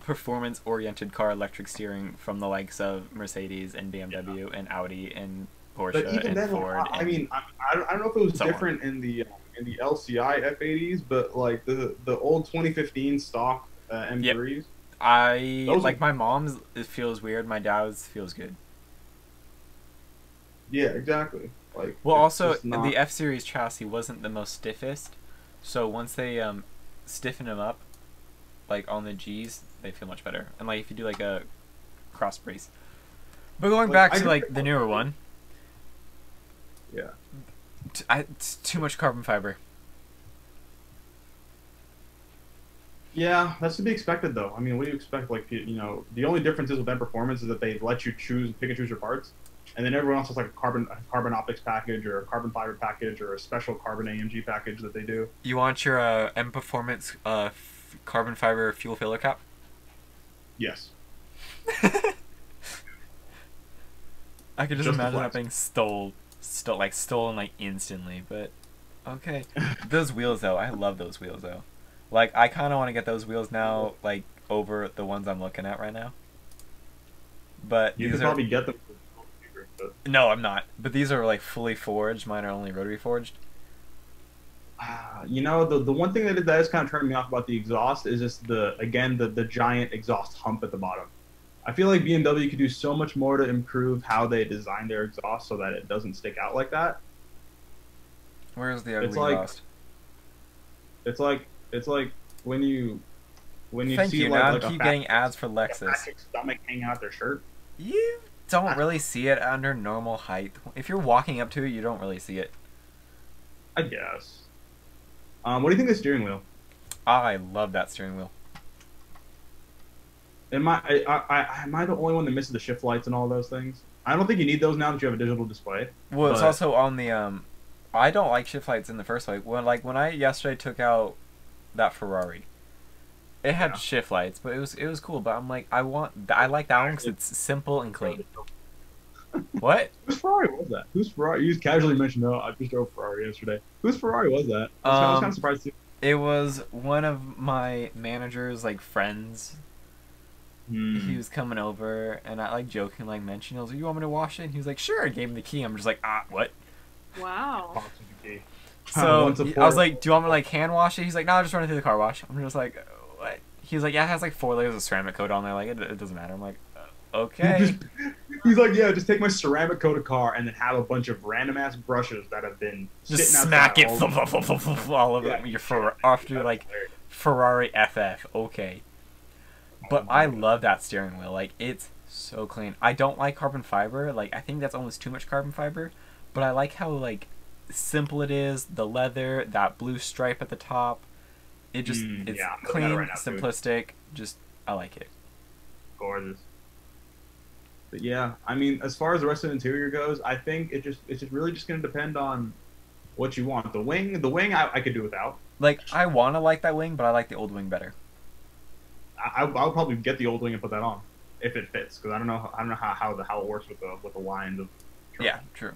performance-oriented car electric steering from the likes of Mercedes and BMW and Audi and Porsche But even and then, Ford. I, I mean, I, I don't- I don't know if it was different in the um, in the LCI F80s, but like the the old 2015 stock uh, M3s. I Those are- like my mom's. It feels weird. My dad's feels good. Yeah, exactly. Like Well, also not- the F series chassis wasn't the most stiffest, so once they um stiffen them up, like on the G's, they feel much better. And like if you do like a cross brace. But going Like, back I to like the- the newer one, yeah. t- I, it's too much carbon fiber. Yeah, that's to be expected though. I mean, what do you expect? Like you you know, the only difference is with that performance is that they let you choose, and pick and choose your parts, and then everyone else has like a carbon a carbon optics package or a carbon fiber package or a special carbon AMG package that they do. You want your uh, M Performance uh, f- carbon fiber fuel filler cap? Yes. I could just, Just imagine that being stole, stole like stolen like instantly. But okay, those wheels though, I love those wheels though. Like I kind of want to get those wheels now, like over the ones I'm looking at right now. But You could are probably get them. But, no, I'm not. But these are like fully forged. Mine are only rotary forged. ah, you know, the the one thing that that is kind of turning me off about the exhaust is just the again the the giant exhaust hump at the bottom. I feel like BMW could do so much more to improve how they design their exhaust so that it doesn't stick out like that. Where's the ugly It's like- exhaust? It's like it's like when you when you Thank see you. like, now like I keep getting ads for Lexus. stomach hanging out their shirt. You don't really see it under normal height. If you're walking up to it, you don't really see it. I guess. Um, what do you think of the steering wheel? I love that steering wheel. Am I, I, I, am I the only one that misses the shift lights and all those things? I don't think you need those now that you have a digital display. Well, it's also on the um. I don't like shift lights in the first place. When like when I yesterday took out that Ferrari, it had Yeah. shift lights, but it was it was cool. But I'm like, I want I like that one because it's simple and clean. what? Whose Ferrari was that? Whose Ferrari? You just casually mentioned, oh, I just drove Ferrari yesterday. Whose Ferrari was that? I was, I was Um, kind of surprised too. It was one of my manager's like friends. Hmm. He was coming over, and I like joking like mentioned. I was like, "You want me to wash it?" And he was like, "Sure." I gave him the key. I'm just like, "Ah, what?" Wow. Box of the key. So I was like, "Do you want me to like hand wash it?" He's like, "No, I'll just run it through the car wash." I'm just like, "What?" He's like, "Yeah, it has like four layers of ceramic coat on there. Like, it, it doesn't matter." I'm like, "Okay." He's like, yeah, just take my ceramic coated car and then have a bunch of random ass brushes that have been Just smack it all- flop, all over Yeah. your Fer- after like Ferrari FF. Okay, but I mm-hmm. love that steering wheel. Like it's so clean. I don't like carbon fiber. Like I think that's almost too much carbon fiber. But I like how like simple it is. The leather, that blue stripe at the top. It just Mm, it's yeah, I'm looking at it clean, right now, too. simplistic. Just I like it. gorgeous. But yeah, I mean, as far as the rest of the interior goes, I think it just it's just really just going to depend on what you want. The wing, the wing, I, I could do without. Like I want to like that wing, but I like the old wing better. I, I- I'll probably get the old wing and put that on if it fits because I don't know I don't know how, how the how it works with the with the lines of. Yeah, true.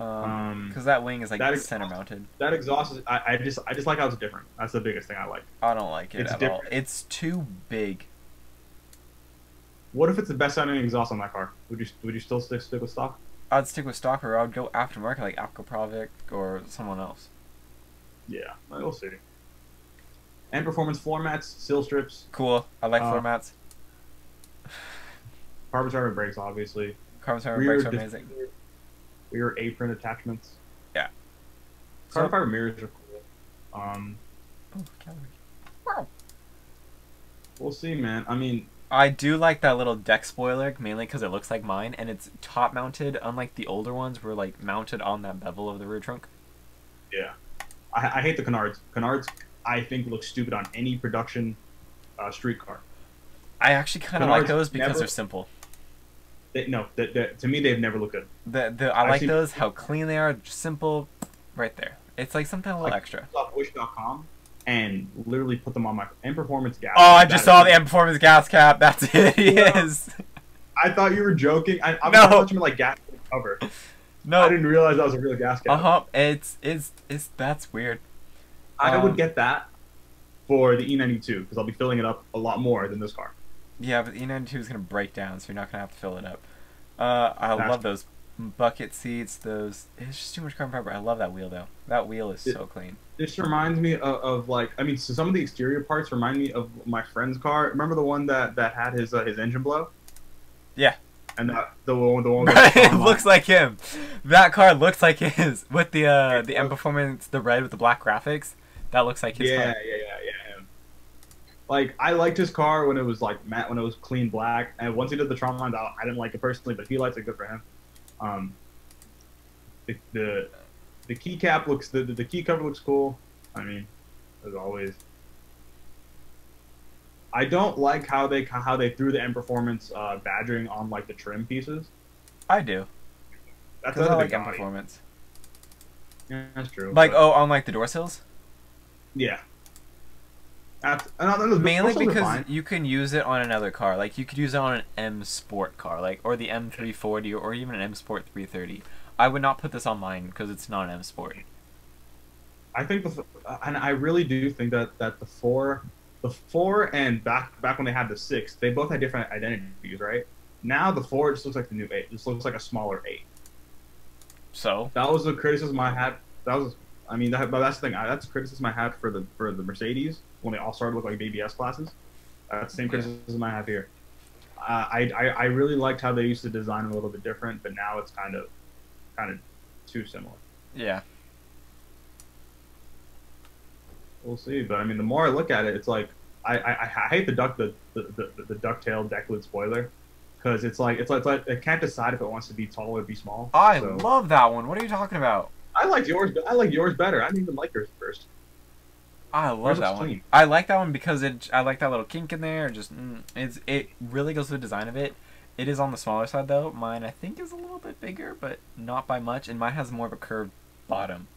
Um, Um. Because that wing is like That center mounted. That exhaust is. I, I just I just like how it's different. That's the biggest thing I like. I don't like it It's at all. different. It's too big. What if it's the best sounding exhaust on that car? Would you would you still stick stick with stock? I'd stick with stock or I'd go aftermarket like Akrapovic or someone else. Yeah, we'll see. And performance floor mats, seal strips, Cool. I like Uh, floor mats. carbon fiber brakes, obviously. Carbon fiber brakes are amazing. Rear apron attachments. Yeah. Carbon So- fiber mirrors are cool. Um, Oh, calorie. Wow. we'll see, man. I mean, I do like that little deck spoiler mainly because it looks like mine and it's top mounted, unlike the older ones were like mounted on that bevel of the rear trunk. yeah. I, I hate the canards. Canards, I think, look stupid on any production uh, street car. I actually kind of like those because never- they're simple. They, no, that that to me, they've never looked good. The, the, I I've like seen- those, how clean they are, just simple, right there. It's like something a little Like- extra. Off Wish.com and literally put them on my and performance gas. Oh, I just saw the M Performance gas cap. That's it. He is. I thought you were joking. I, I No. was watching like gas cover. No, I didn't realize that was a real gas cap. Uh huh. It's it's it's that's weird. I Um, would get that for the E92 because I'll be filling it up a lot more than this car. Yeah, but the E92 is gonna break down, so you're not gonna have to fill it up. Uh, I That's- love those bucket seats. Those it's just too much carbon fiber. I love that wheel though. That wheel is It- so clean. This reminds me of, of like I mean, so some of the exterior parts remind me of my friend's car. Remember the one that that had his uh, his engine blow? Yeah. And that the one the one it looks like him. That car looks like his with the uh the M Performance, the red with the black graphics. That looks like his yeah, car. yeah, yeah, yeah, him. Like I liked his car when it was like matte, when it was clean black, and once he did the trauma lines, I, I didn't like it personally, but he likes it, good for him. Um, the the, the keycap looks the, the key cover looks cool. I mean, as always. I don't like how they how they threw the M Performance uh, badgering on like the trim pieces. I do. That's I another like big M body. Performance. Yeah, that's true. Like but- oh, on like the door sills. yeah. That's, and those- those Mainly because you can use it on another car. Like you could use it on an M Sport car, like or the M340 or even an M Sport 330. I would not put this on mine because it's not an M Sport. I think the and I really do think that that the four, the four and back back when they had the six, they both had different identities, right? Now the four just looks like the new eight. Just looks like a smaller eight. So That was the criticism I had. That was, I mean, that, but that's the thing. I, that's the criticism I had for the for the Mercedes when they all started with like baby S classes. The same criticism I have here. Uh, I, I I really liked how they used to design a little bit different, but now it's kind of kind of too similar. yeah, We'll see, but I mean, the more I look at it, it's like I, I, I hate the duck the the, the, the ducktail deck lid spoiler because it's like it's like, it's like it can't decide if it wants to be tall or be small. I So- love that one. What are you talking about? I like yours. I like yours better. I didn't even like yours first. I love that one. clean. I like that one because it. I like that little kink in there. Just mm, it's it really goes with the design of it. It is on the smaller side though. Mine I think is a little bit bigger, but not by much. And mine has more of a curved bottom.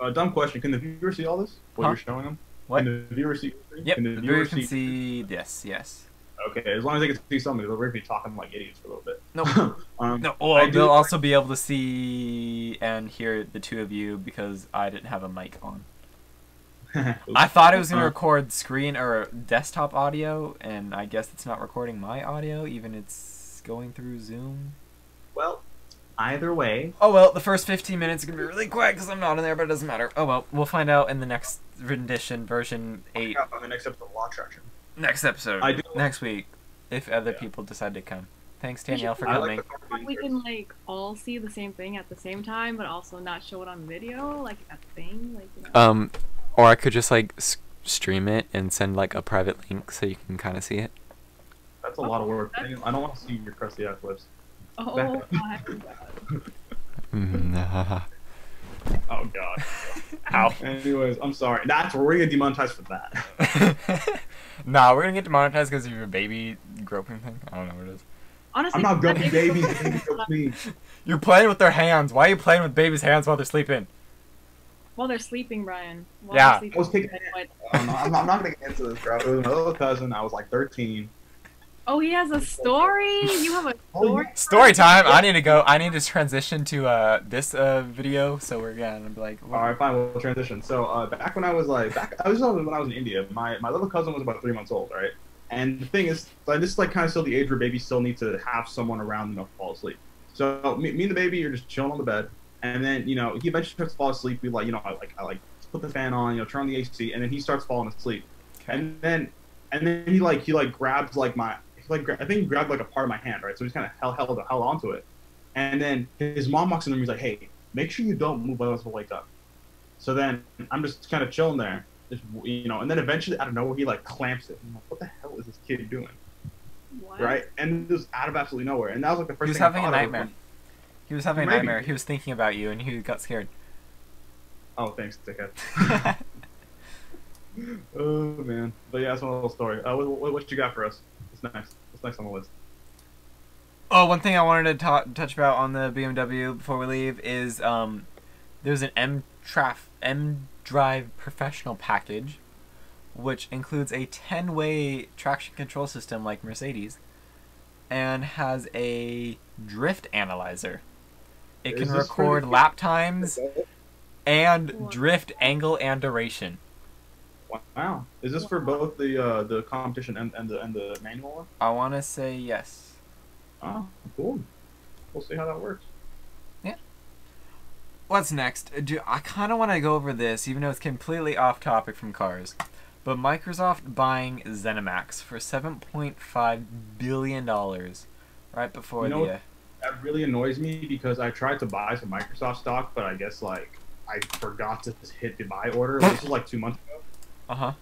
Uh, dumb question. Can the viewer see all this? What Huh? you're showing them? What? Can the viewer see? Yep, Can the the viewer viewer can see? this. Yes. Okay, as long as they can see something, they'll really be talking like idiots for a little bit. Nope. um, No, well, they'll also be able to see and hear the two of you because I didn't have a mic on. I thought it was gonna Uh, record screen or desktop audio, and I guess it's not recording my audio, even it's going through Zoom. Well, either way, Oh well, the first 15 minutes are gonna be really quick because I'm not in there, but it doesn't matter. Oh well, we'll find out in the next rendition, version 8, on the next episode of Law Traction. next episode, I do- next week, if other Yeah. people decide to come. Thanks, Danielle, for coming. like We can like all see the same thing at the same time, but also not show it on video, like a thing, like. You know. Um, or I could just like s- stream it and send like a private link so you can kind of see it. That's a lot of work. I don't want to see your crusty ass lips. oh my god. Mm, Oh god. Ow. Anyways, I'm sorry. That's we're gonna demonetize for that. nah, we're gonna get demonetized because of your baby groping thing. I don't know what it is. Honestly, I'm not that groping babies. babies go. You're playing with their hands. Why are you playing with babies' hands while they're sleeping? While they're sleeping, Brian. While Yeah. sleeping, I was taking like, what? I'm not, I'm not- I'm not gonna get into this, bro. It was my little cousin. I was like 13. Oh, he has a story. You have a Oh, story. Story time. I need to go. I need to transition to uh this uh video. So we're gonna be like, All right, fine. We'll transition. So uh, back when I was like, back I was when I was in India. My my little cousin was about three months old, right? And the thing is, like, this is like kind of still the age where babies still need to have someone around them to fall asleep. So me, me and the baby are just chilling on the bed, and then you know he eventually starts to fall asleep. We like you know I like I like put the fan on, you know, turn on the AC, and then he starts falling asleep. okay. And then and then he like he like grabs like my he, like gra- I think he grabbed like a part of my hand, right? So he's kind of held held held onto it. And then his mom walks in and he's like, "Hey, make sure you don't move, otherwise we'll wake up." So then I'm just kind of chilling there, just you know, and then eventually out of nowhere he like clamps it. I'm like, "What the hell is this kid doing?" What? Right? And just out of absolutely nowhere. And that was like the first. He was thing I having a thought of nightmare. when- He was having a nightmare. He was thinking about you, and he got scared. Oh, thanks, dickhead. oh man, but yeah, that's one little story. Uh, what, what, what you got for us? What's next? What's next on the list? Oh, one thing I wanted to ta- touch about on the BMW before we leave is um, there's an M Traf M Drive Professional package, which includes a 10-way traction control system like Mercedes, and has a drift analyzer. It Is can record the- lap times and What? drift angle and duration. Wow, is this for both the uh, the competition and, and the and the manual one? I want to say yes. Oh, cool. We'll see how that works. Yeah. What's next? Do I kind of want to go over this, even though it's completely off topic from cars. But Microsoft buying ZeniMax for seven point five billion dollars, right before You know the. Uh, That really annoys me because I tried to buy some Microsoft stock, but I guess like I forgot to hit the buy order. this was like two months ago, uh huh.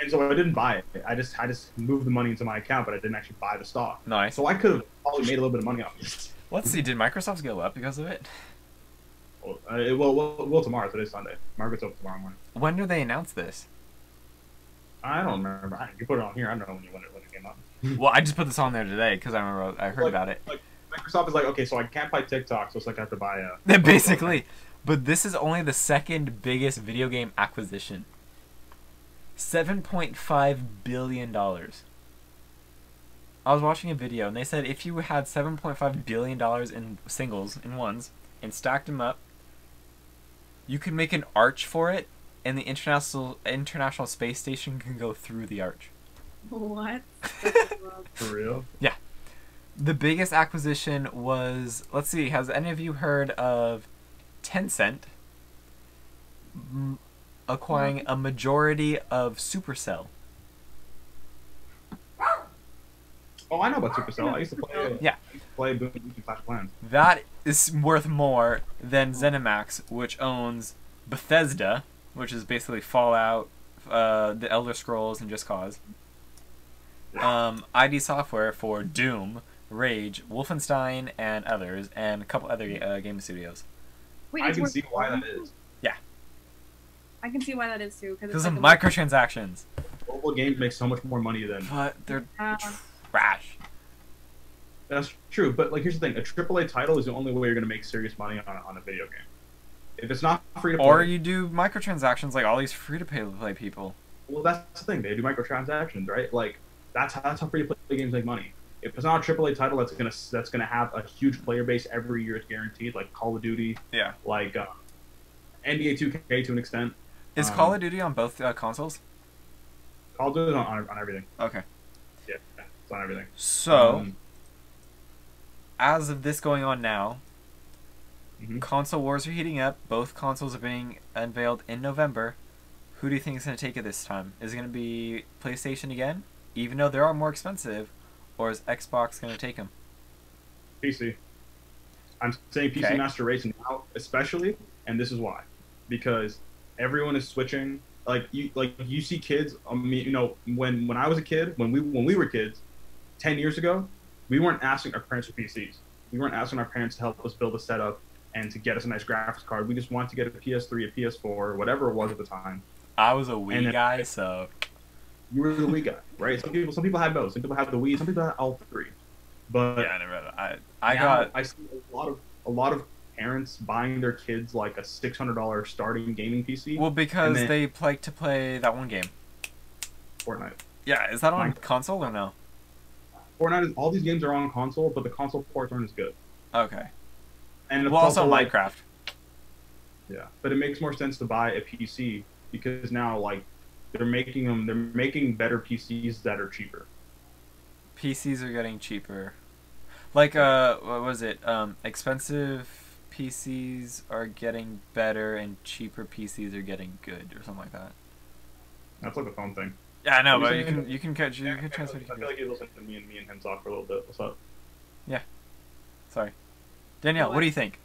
and so I didn't buy it. I just I just moved the money into my account, but I didn't actually buy the stock. Nice. So I could have probably made a little bit of money off this. Let's see. Did Microsoft go up because of it? Well, uh, it will will will tomorrow. Today's Sunday. Market's open tomorrow morning. When do they announce this? I don't remember. I, you put it on here. I don't know when, you, when, it, when it came up. well, I just put this on there today because I remember I heard Like- about it. Like Microsoft is like, okay, so I can't buy TikTok, so it's like I have to buy a. Basically, but this is only the second biggest video game acquisition. Seven point five billion dollars. I was watching a video and they said if you had seven point five billion dollars in singles in ones and stacked them up, you could make an arch for it, and the international international space station can go through the arch. What? For real? The biggest acquisition was let's see, has any of you heard of Tencent m- acquiring a majority of Supercell? Oh, I know about Supercell. I used to play. Yeah. I used to play Boom Boom Clash Clans. That is worth more than ZeniMax, which owns Bethesda, which is basically Fallout, uh, The Elder Scrolls, and Just Cause. Um, ID Software for Doom, Rage, Wolfenstein, and others, and a couple other uh, game studios. Wait, I can see why that is. Yeah. I can see why that is too. Because it's of microtransactions. Mobile games make so much more money than. But they're Uh, trash. That's true, but like here's the thing: a AAA title is the only way you're gonna make serious money on a, on a video game. If it's not free to play, Or you do microtransactions like all these free to play people. well, that's the thing. They do microtransactions, right? Like that's how, that's how free to play games make money. If it's not a AAA title that's gonna that's gonna have a huge player base every year, it's guaranteed. Like Call of Duty, Yeah. like uh, NBA 2K to an extent. Is Um, Call of Duty on both uh, consoles? Call of Duty on, on, everything. Okay. Yeah, it's on everything. So, Um, as of this going on now, Mhm. console wars are heating up. Both consoles are being unveiled in November. Who do you think is going to take it this time? Is it going to be PlayStation again, even though they are more expensive, or is Xbox going to take them? PC. I'm saying PC Okay. Master Race now, especially, and this is why, because everyone is switching. Like you, like you see kids. I mean, you know, when when I was a kid, when we when we were kids, ten years ago, we weren't asking our parents for PCs. We weren't asking our parents to help us build a setup and to get us a nice graphics card. We just wanted to get a PS3, a PS4, or whatever it was at the time. I was a Wii then- guy, so You were the Wii guy, right? Some people, some people had both. Some people have the Wii. Some people had all three. But yeah, I never. I I got I see a lot of a lot of parents buying their kids like a six hundred dollar starting gaming PC. well because then- they like to play that one game. Fortnite. Yeah, is that on console or no? Fortnite is all these games are on console, but the console ports aren't as good. Okay. And Well, also like, Minecraft. Yeah, but it makes more sense to buy a PC because now like they're making them they're making better PCs that are cheaper. PCs are getting cheaper. Like uh, what was it? Um, expensive PCs are getting better, and cheaper PCs are getting good, or something like that. That's like a phone thing. Yeah, I know, but you you can you can catch you Yeah, can I transfer to feel computer. like you listen to me and me and him talk for a little bit. What's up? Yeah. Sorry, Danielle, what do you think?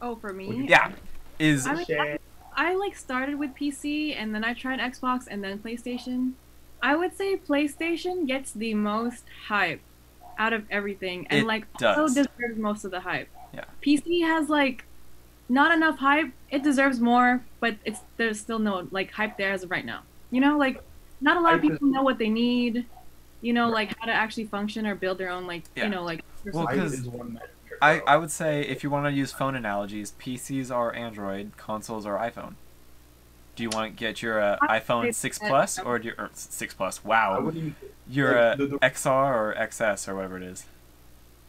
Oh, for me? Yeah, is I mean, I, I like started with PC and then I tried Xbox and then PlayStation. I would say PlayStation gets the most hype out of everything and It like does. also deserves most of the hype. Yeah. PC has like not enough hype. It deserves more, but it's there's still no like hype there as of right now. You know, like not a lot of Hype people know what they need. You know, Right. like how to actually function or build their own like Yeah. you know like. Well, Hype 'cause is one metric, I. I would say if you want to use phone analogies, PCs are Android, consoles are iPhone. Do you want to get your uh, iPhone 6 Plus or do you, or 6 Plus? Wow, wouldn't even your like, uh, the- the- XR or XS or whatever it is.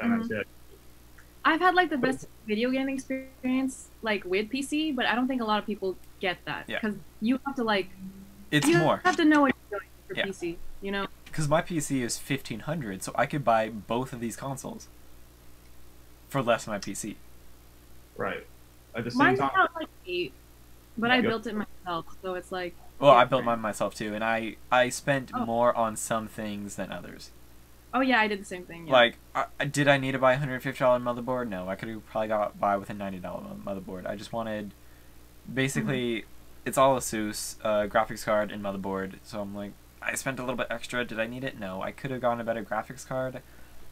Mhm. that's it. I've had like the best video game experience like with PC, but I don't think a lot of people get that Yeah. because you have to like It's you more have to know what you're doing for Yeah. PC. You know, because my PC is 1500, so I could buy both of these consoles for less than my PC. Right. At the same mine's time, about like eight, but Yeah, I go- built it myself, so it's like Well, I built mine myself too, and I I spent Oh. more on some things than others. oh yeah, I did the same thing. Yeah. Like, I, did I need to buy a hundred fifty dollar motherboard? No, I could have probably got by with a ninety dollar motherboard. I just wanted, basically, it's all ASUS uh, graphics card and motherboard. So I'm like, I spent a little bit extra. Did I need it? No, I could have gotten a better graphics card.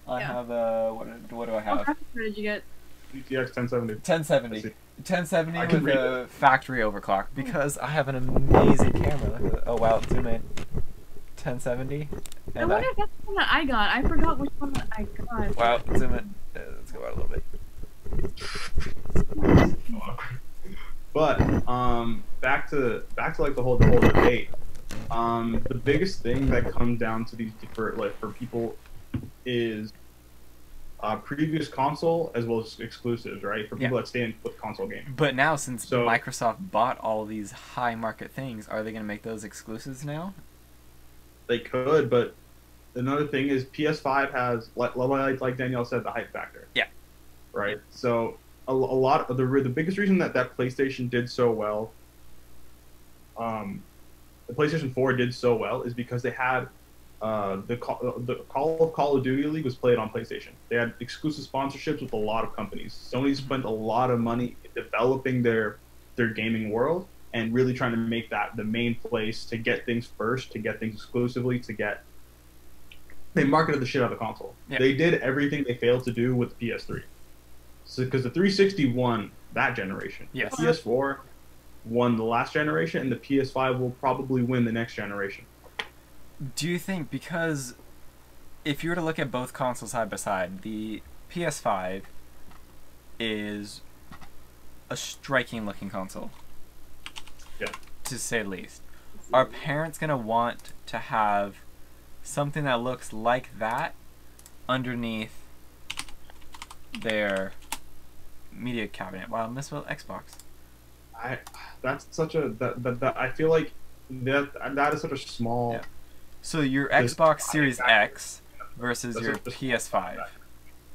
I Yeah. have a what? What do I what have? graphics card did you get? GTX 1070. 1070. 1070 with read a factory overclock because I have an amazing camera. Look at that. Oh wow, zoom in. 1070. I And I, wonder if that's the one that I got. I forgot which one that I got. wow, zoom in. Uh, let's go out a little bit. But um, back to back to like the whole the whole debate. Um, the biggest thing that comes down to these for like for people is uh, previous console as well as exclusives, right? For people that stay in with console gaming. But now, since So- Microsoft bought all these high market things, are they going to make those exclusives now? They could, but another thing is PS5 has like like, like Danielle said the hype factor. Yeah. Right. So a, a lot of the the biggest reason that that PlayStation did so well, um, the PlayStation 4 did so well is because they had uh, the call, the Call of Call of Duty League was played on PlayStation. They had exclusive sponsorships with a lot of companies. Sony spent a lot of money developing their their gaming world and really trying to make that the main place to get things first, to get things exclusively, to get. They marketed the shit out of the console. Yeah. They did everything they failed to do with the PS3. So because the 360 won that generation, Yes. the PS4 won the last generation, and the PS5 will probably win the next generation. Do you think because if you were to look at both consoles side by side, the PS5 is a striking looking console. Yeah. To say the least. Are parents going to want to have something that looks like that underneath their media cabinet? Wow, this was Xbox. I that's such a that, that, that I feel like that that is such a small. Yeah. So your This- Xbox Series X versus your a- PS5.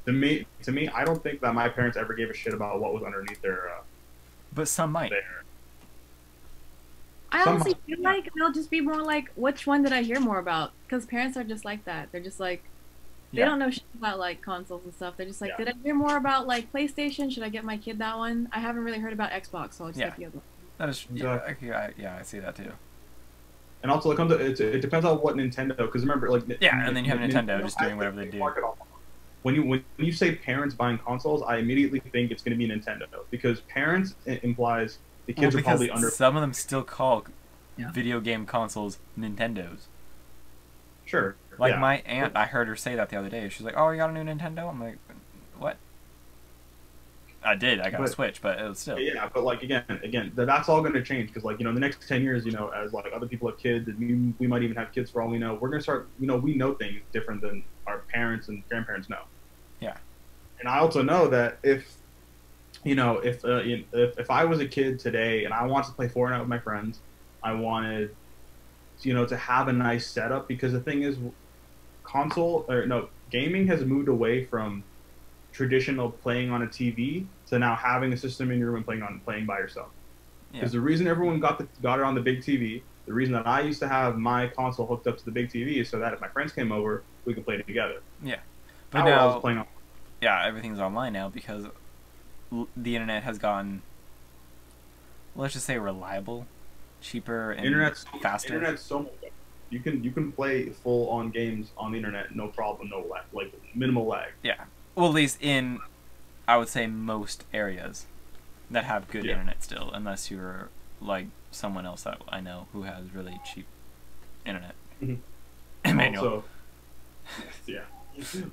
To me, to me, I don't think that my parents ever gave a shit about what was underneath their uh, But some might. their. I honestly feel like they'll just be more like, which one did I hear more about? Because parents are just like that. They're just like, they Yeah. don't know shit about like consoles and stuff. They're just like, Yeah. did I hear more about like PlayStation? Should I get my kid that one? I haven't really heard about Xbox, so I'll just Yeah. get the other one. That is, yeah, Exactly. I, I, yeah, I see that too. And also, it comes. To, it, it depends on what Nintendo. Because remember, like Yeah, and then you have Nin- Nintendo just doing whatever think they do. market When you when you say parents buying consoles, I immediately think it's going to be Nintendo because parents implies the Well, kids are probably under. some of them still call Yeah. video game consoles Nintendos. Sure. Like yeah. my aunt, I heard her say that the other day. She's like, "Oh, you got a new Nintendo?" I'm like, "What?" I did. I got a But- Switch, but it was still. Yeah, but like again, again, that's all going to change because like you know, in the next ten years, you know, as like other people have kids, and we, we might even have kids for all we know, we're gonna start. You know, we know things different than our parents and grandparents know. Yeah. And I also know that if, you know, if uh, you- if if I was a kid today and I wanted to play Fortnite with my friends, I wanted, you know, to have a nice setup because the thing is, console or no gaming has moved away from traditional playing on a TV to now having a system in your room and playing on playing by yourself. Yeah. Because the reason everyone got the, got it on the big TV, the reason that I used to have my console hooked up to the big TV is so that if my friends came over, we could play together. Yeah, but Now I was playing on yeah, everything's online now because l- the internet has gotten, let's just say, reliable, cheaper, and internet's faster. Internet's so much better. You can you can play full on games on the internet, no problem, no lag, like minimal lag. Well, at least in, I would say, most areas that have good Yeah. internet still, unless you're like someone else that I know who has really cheap internet. Mhm. Emmanuel. Also, yeah.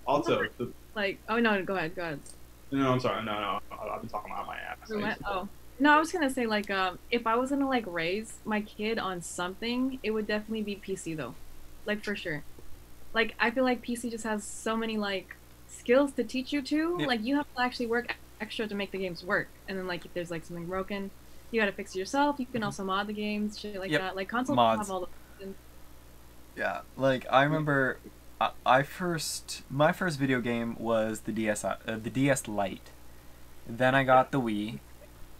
Also, the, Like, oh no, go ahead, go ahead. no, I'm sorry, no, no, I- I've been talking about my ass. I Or what? used to- Oh. No, I was gonna say like um, if I was gonna like raise my kid on something, it would definitely be PC though, like for sure. Like I feel like PC just has so many like skills to teach you to. Yeah. Like you have to actually work extra to make the games work, and then like if there's like something broken, you gotta fix it yourself. You can also mod the games, shit like Yep. that. Like consoles Mods. have all the Yeah, like I remember, I, I first my first video game was the DS uh, the DS Lite. Then I got the Wii,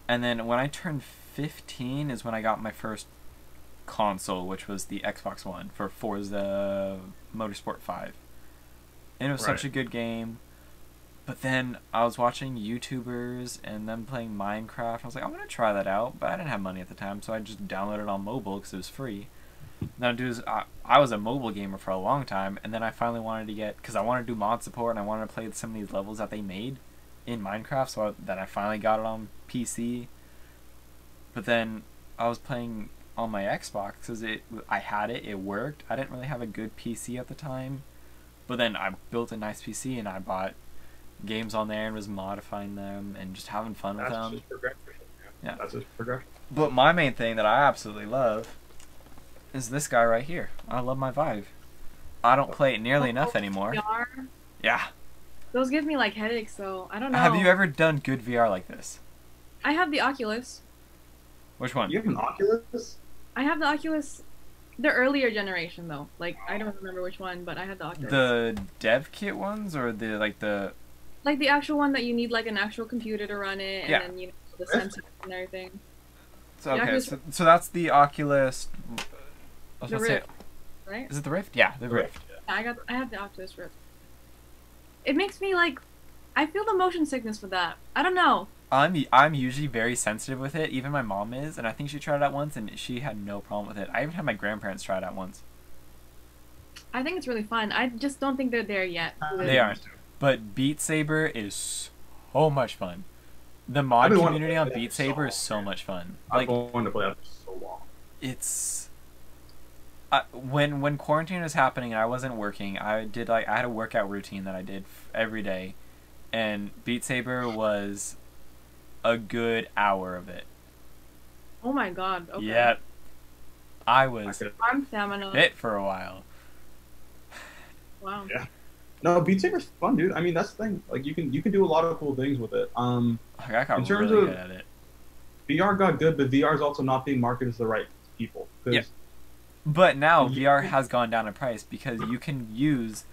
and then when I turned fifteen is when I got my first console, which was the Xbox One for Forza Motorsport Five. And it was such a good game. But then I was watching YouTubers and them playing Minecraft. I was like, I'm gonna try that out, but I didn't have money at the time, so I just downloaded it on mobile because it was free. Now, dude, is- I, I was a mobile gamer for a long time, and then I finally wanted to get because I wanted to do mod support and I wanted to play some of these levels that they made in Minecraft. So I, then I finally got it on PC. But then I was playing on my Xbox because it I had it, it worked. I didn't really have a good PC at the time, but then I built a nice PC and I bought games on there and was modifying them and just having fun with That's them. just progression. Yeah. That's just progression. But my main thing that I absolutely love is this guy right here. I love my Vive. I don't play it nearly oh, enough anymore. VR. Yeah. Those give me like headaches, so I don't know. Have you ever done good VR like this? I have the Oculus. Which one? You have an Oculus? I have the Oculus, the earlier generation though. Like I don't remember which one, but I had the Oculus. The dev kit ones or the like the like the actual one that you need like an actual computer to run it, and Yeah. then you know the Rift? sensors and everything. so, The okay Oculus- so, so that's the Oculus I was The about to say- Rift, right? is it the Rift? Yeah, the Rift. Yeah, I got I have the Oculus Rift. It makes me like, I feel the motion sickness with that. I don't know. I'm I'm usually very sensitive with it. Even my mom is, and I think she tried it out once, and she had no problem with it. I even had my grandparents try it out once. I think it's really fun. I just don't think they're there yet. with They aren't. But Beat Saber is so much fun. The mod I've been wanting to community on that Beat for so Saber is so much fun. I've Like wanted to play that for so long. it's I, when when quarantine was happening and I wasn't working, I did like I had a workout routine that I did f- every day, and Beat Saber was a good hour of it. Oh my god. Okay. Yep, I I was could- Arm stamina. fit for a while. Wow. Yeah. No, Beat Saber's fun, dude. I mean, that's the thing. Like, you can you can do a lot of cool things with it. Um, Like, I got In terms really of- good at it. VR got good, but VR is also not being marketed to the right people. 'Cause Yeah. But now You- VR has gone down in price because you can use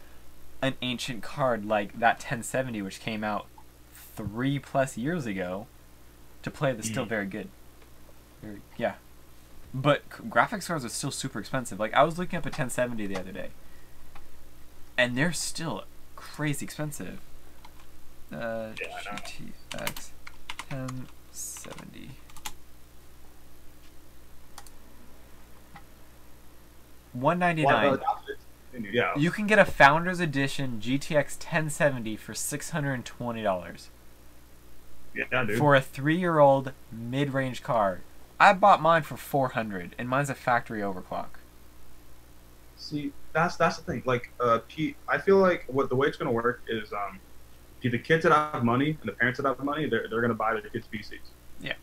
an ancient card like that 1070, which came out three plus years ago, to play that's still Mm. very good. Very, yeah. But c- graphics cards are still super expensive. Like, I was looking up a 1070 the other day, and they're still crazy expensive. Uh, Yeah, GTX 1070. One ninety nine. yeah. You can get a Founders Edition GTX 1070 for six hundred and twenty dollars yeah, dude. for a three-year-old mid-range card. I bought mine for four hundred, and mine's a factory overclock. See, that's that's the thing. Like, uh, P, I feel like what the way it's gonna work is, um, the kids that have money and the parents that have money, they're they're gonna buy their kids PCs. Yeah.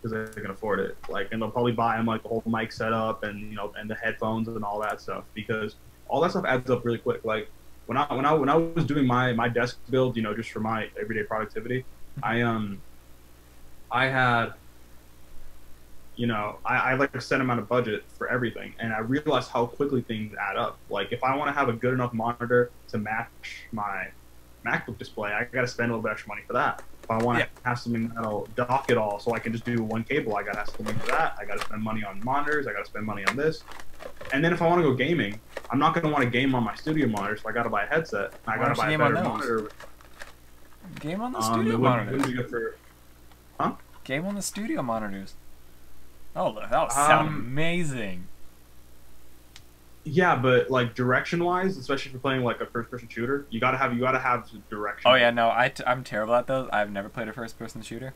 Because they can afford it. Like, and they'll probably buy them like the whole mic setup and you know and the headphones and all that stuff because all that stuff adds up really quick. Like when I when I when I was doing my my desk build, you know, just for my everyday productivity, I um I had you know, I, I like a set amount of budget for everything, and I realized how quickly things add up. Like, if I want to have a good enough monitor to match my MacBook display, I got to spend a little bit extra money for that. If I want to Yeah. have something that'll dock it all, so I can just do one cable, I got to have something for that. I got to spend money on monitors. I got to spend money on this. And then if I want to go gaming, I'm not going to want to game on my studio monitor, so I got to buy a headset. I got to buy a better monitor. Game on the Um, studio it monitors. wouldn't be good for Game on the studio monitors. Oh, that would sound Um, amazing. Yeah, but like direction wise, especially if you're playing like a first person shooter, you gotta have you gotta have direction. Oh yeah, no, I t- I'm terrible at those. I've never played a first-person shooter.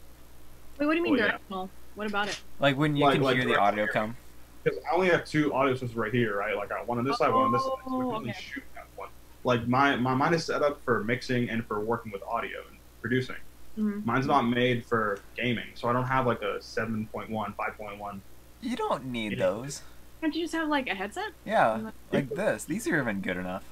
Wait, what do you mean Oh, yeah. directional? What about it? Like when you Like- can like hear the audio hearing. come. Because I only have two audio sources right here, right? Like I one on this side, one on this side. So Oh, we can only okay. shoot at one. Like my, my mine is set up for mixing and for working with audio and producing. hmm Mine's not made for gaming, so I don't have like a 7.1, 5.1. You don't need Yeah. those. Can't you just have like a headset? Yeah, like this. These are even good enough.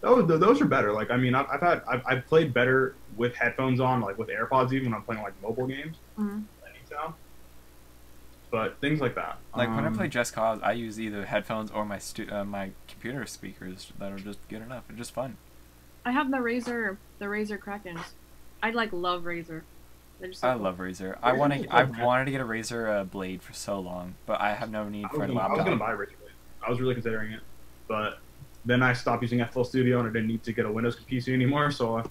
Those those are better. Like I mean, I've, I've had I've, I've played better with headphones on, like with AirPods, even when I'm playing like mobile games. hmm Any sound. But things like that. Like when I Um, play Just Cause, I use either headphones or my stu- uh, my computer speakers that are just good enough. They're just fun. I have the Razer, the Razer Krakens. I like love Razer. So I cool. love Razer. I Razer want to. a I've wanted to get a Razer uh, blade for so long, but I have no need I for was, a gonna, I was gonna buy Razer Blade. I was really considering it, but then I stopped using FL Studio and I didn't need to get a Windows PC anymore, so uh,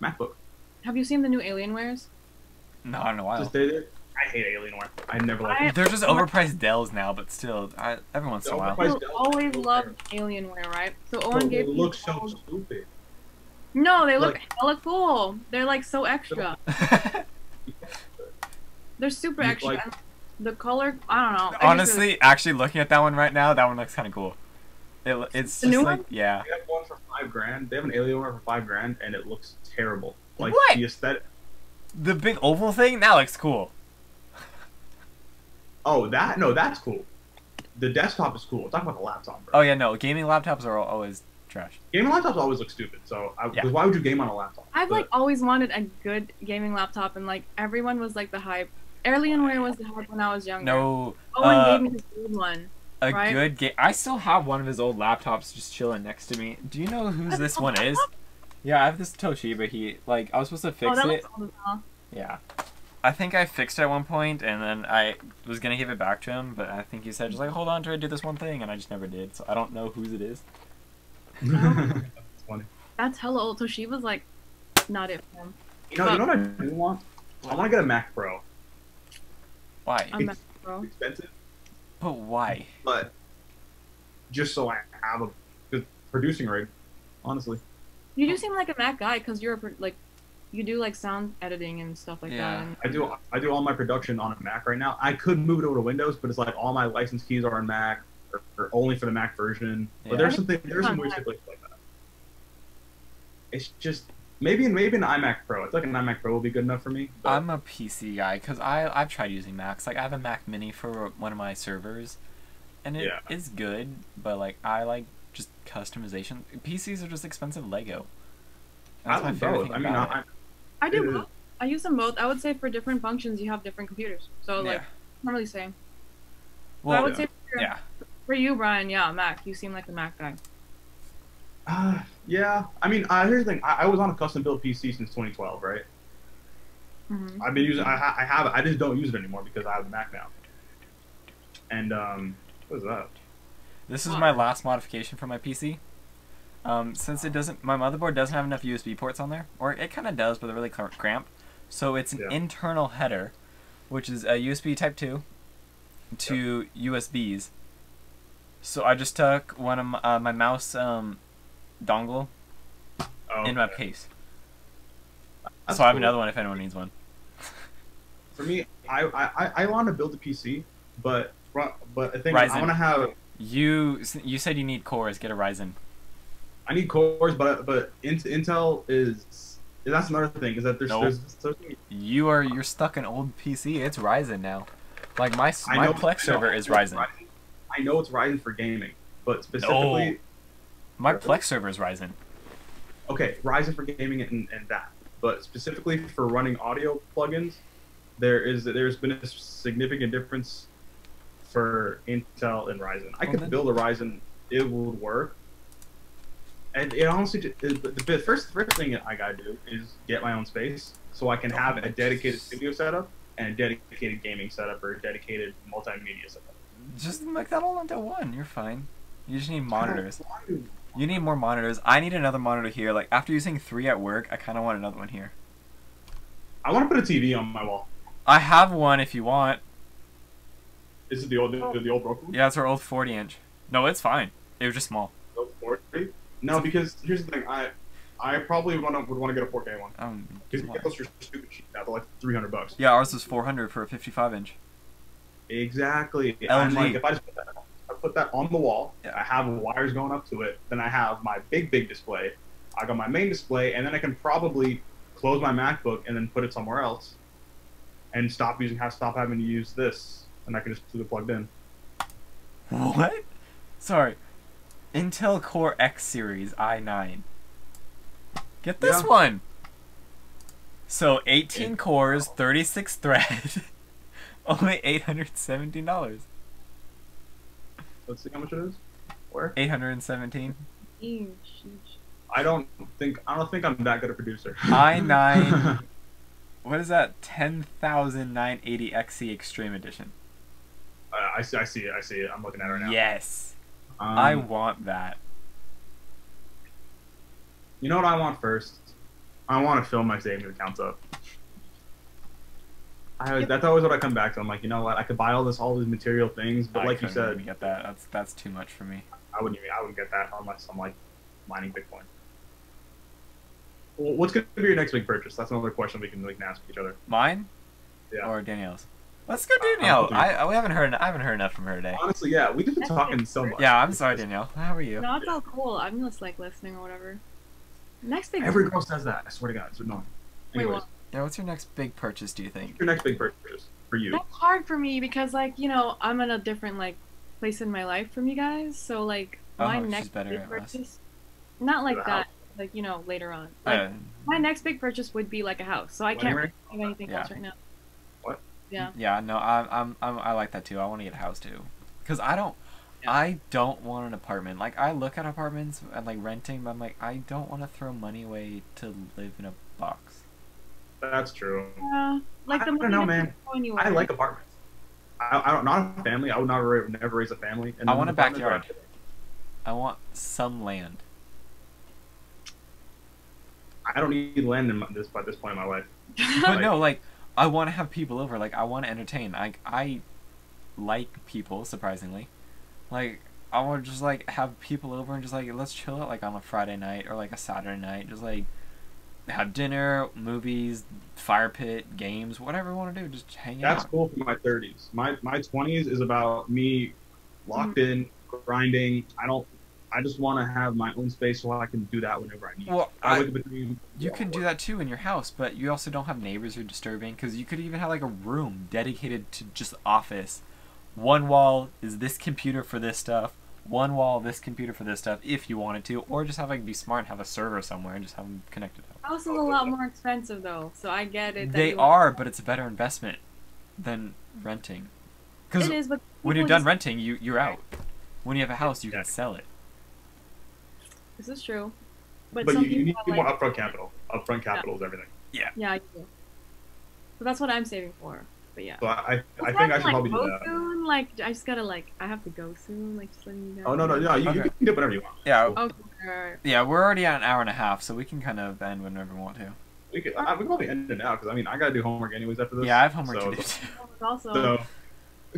MacBook. Have you seen the new Alienwares? Not in a while. Just they, they- I hate Alienware. I never liked I- it. They're just overpriced Dells now, but still, I, every once in a while. Overpriced. I always so loved Alienware, right? So Owen they gave me look so all- stupid. No, they look like- hella cool. They're like so extra. They're super extra. like- the color, I don't know. I just Honestly, actually looking at that one right now, that one looks kind of cool. It, it's The just new like one? yeah. They have one for five grand. They have an Alienware for five grand, and it looks terrible. Like What? the aesthetic. The big oval thing that looks cool. Oh, that no, that's cool. The desktop is cool. Talk about the laptop, bro. Oh yeah, no, gaming laptops are always trash. Gaming laptops always look stupid. So, I, Yeah. 'cause why would you game on a laptop? I've But- like always wanted a good gaming laptop, and like everyone was like the hype. Alienware was the hype when I was younger. No, Owen uh, gave me his old one. a Right? good game. I still have one of his old laptops just chilling next to me. Do you know whose this one is? Yeah, I have this Toshiba. He like I was supposed to Oh, fix that it. looks old as hell. Yeah. I think I fixed it at one point, and then I was gonna give it back to him, but I think he said just like hold on to it, do this one thing, and I just never did. So I don't know whose it is. that's funny. That's hella old. Toshiba's like not it for him. You know, you know what I do want? I want to get a Mac Pro. Why? I'm Mac Pro. Expensive, But why? but just so I have a good producing rig. Honestly, You do seem like a Mac guy because you're a, like, you do like sound editing and stuff like Yeah. that. And I do I do all my production on a Mac right now. I could move it over to Windows, but it's like all my license keys are on Mac, or, or only for the Mac version. Yeah. But there's something there's some weird stipulations like that. It's just maybe maybe an iMac Pro. It's like an iMac Pro will be good enough for me. But I'm a PC guy because I I've tried using Macs. Like I have a Mac Mini for one of my servers, and it Yeah. is good. But like I like just customization. PCs are just expensive Lego. That's I my favorite both. thing I mean, about I, it. I do both. I use them both. I would say for different functions, you have different computers. So like, yeah. not really saying. But I Well, would yeah. say for, yeah. for you, Brian, yeah, Mac. You seem like a Mac guy. Uh, yeah. I mean, uh, here's the thing. I, I was on a custom built PC since 2012, right? hmm I've been using. I, ha- I have. it. I just don't use it anymore because I have a Mac now. And um, what is that? This is my last modification for my PC. Um, since it doesn't, my motherboard doesn't have enough USB ports on there, or it kind of does, but they're really cr- cramped. So it's an Yeah. internal header, which is a USB Type two to USBs. So I just took one of my, uh, my mouse um, dongle Oh, in my okay. case. That's so I have cool. another one if anyone needs one. For me, I I, I want to build a PC, but but I think Ryzen. I want to have. You you said you need cores. Get a Ryzen. I need cores, but but Intel is that's another thing is that there's Nope. there's, there's You are you're stuck in old PC. It's Ryzen now. Like my my know- Plex server is it's Ryzen. I know it's Ryzen for gaming, but specifically, no. My Plex server is Ryzen. okay, Ryzen for gaming and, and that. But specifically for running audio plugins, there is there's been a significant difference for Intel and Ryzen. I could build a Ryzen, it would work. And it honestly, it- the the first first thing I gotta do is get my own space so I can have a dedicated studio setup and a dedicated gaming setup or a dedicated multimedia setup. Just make that all into one. You're fine. You just need monitors. I don't want You need more monitors. I need another monitor here. Like after using three at work, I kind of want another one here. I want to put a TV on my wall. I have one if you want. Is it the old the, the old broken one? Yeah, it's our old 40 inch. No, it's fine. It was just small. The 40? No, because here's the thing. I I probably wanna, would want to get a 4K one. Um, Because you get those for stupid cheap now. They're like 300 bucks. yeah, ours was 400 for a 55 inch. Exactly. Like, if I just put that, I put that on the wall, Yeah. I have wires going up to it, then I have my big, big display. I got my main display, and then I can probably close my MacBook and then put it somewhere else, and stop using, have stop having to use this, and I can just leave it plugged in. What? Sorry. Intel Core X series i9. Get this Yeah. one. So 18 It- cores, 36 thread. Only $817. Let's see how much it is. Where? 817. Eesh. I don't think I don't think I'm that good a producer. i9. What is that? 10980 XE Extreme Edition. Uh, I see. I see it. I see it. I'm looking at it right now. Yes. Um, I want that. You know what I want first? I want to fill my savings accounts up. I, that's always what I come back to. I'm like, you know what? I could buy all this, all these material things, but I like you couldn't said, even get that. That's that's too much for me. I wouldn't even, I wouldn't get that unless I'm like mining Bitcoin. Well, what's going to be your next big purchase? That's another question we can we can ask each other. Mine? Yeah. Or Danielle's? Let's go Uh, Danielle. I'll I, I we haven't heard I haven't heard enough from her today. Honestly, yeah, we've been talking so much. Yeah, I'm sorry Danielle. How are you? No, it's all cool. I'm just like listening or whatever. Next thing. Every girl says that. I swear to God, it's annoying. Wait, what? Yeah, what's your next big purchase? Do you think? what's your next big purchase for you? That's hard for me because like you know I'm in a different like place in my life from you guys. So like my Oh, next better big at less. purchase, not like that. Like you know later on. Like Uh, my next big purchase would be like a house. So I Wedding can't ring? really think of anything Yeah. else right now. What? Yeah. yeah, no, I'm, I'm, I'm I like that too. I want to get a house too, cause I don't, Yeah. I don't want an apartment. Like I look at apartments and like renting, but I'm like I don't want to throw money away to live in a box. That's true. Yeah. Like I don't know, man. I like apartments. I, I don't not a family. I would not never raise a family. And I want a apartments backyard. I want some land. I don't need land in my, this by this point in my life. But Like- no, like I want to have people over. Like I want to entertain. I I like people surprisingly. Like I want to just like have people over and just like let's chill out like on a Friday night or like a Saturday night. Just like have dinner, movies, fire pit, games, whatever we want to do. Just hang That's out. That's cool for my 30s. My my 20s is about me locked mm. in, grinding. I don't. I just want to have my own space so I can do that whenever I need. Well, I, I- wake up between. You can do that too in your house, but you also don't have neighbors who are disturbing because you could even have like a room dedicated to just office. One wall is this computer for this stuff. One wall this computer for this stuff if you wanted to, or just have like be smart and have a server somewhere and just have them connected. Up. House is a lot more expensive though, so I get it. They are, but it's a better investment than renting. Because It is, but when you're done just- renting, you you're out. When you have a house, you Yeah. can sell it. This is true. But, But you, you need people more like, upfront capital. Upfront capital is everything. yeah, Yeah, I do. So that's what I'm saving for. But yeah. So I, I, I think I should like, probably go do that. soon. Like I just gotta like I have to go soon. Like just letting you know. Oh no no no! You, you can do whatever you want. Yeah, Okay. yeah. We're already at an hour and a half, so we can kind of end whenever we want to. We could, I, we can probably end it now because I mean I gotta do homework anyways after this. Yeah, I have homework so, to do too. Also, So,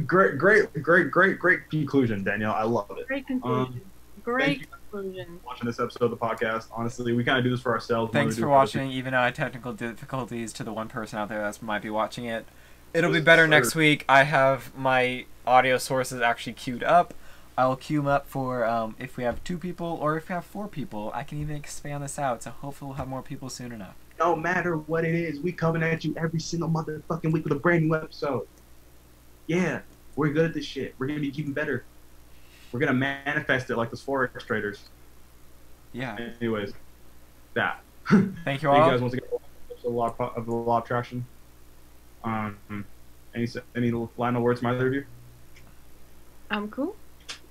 great, great, great, great, great conclusion, Danielle. I love it. great um, conclusion. great thank you. Conclusion. Watching this episode of the podcast, honestly, we kind of do this for ourselves. Thanks for do other people. watching, even though I had technical difficulties to the one person out there that might be watching it. It'll be better next week. I have my audio sources actually queued up. I'll queue them up for um, if we have two people or if we have four people. I can even expand this out, so hopefully we'll have more people soon enough. no matter what it is, we coming at you every single motherfucking week with a brand new episode. Yeah, we're good at this shit. We're gonna be even better. We're gonna manifest it like those forex traders. Yeah. Anyways, that. Thank you Thank you guys once again for a lot of the law of attraction. Um, any any final words from either of you? I'm cool.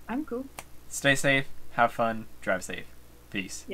I'm cool. Stay safe. Have fun. Drive safe. Peace.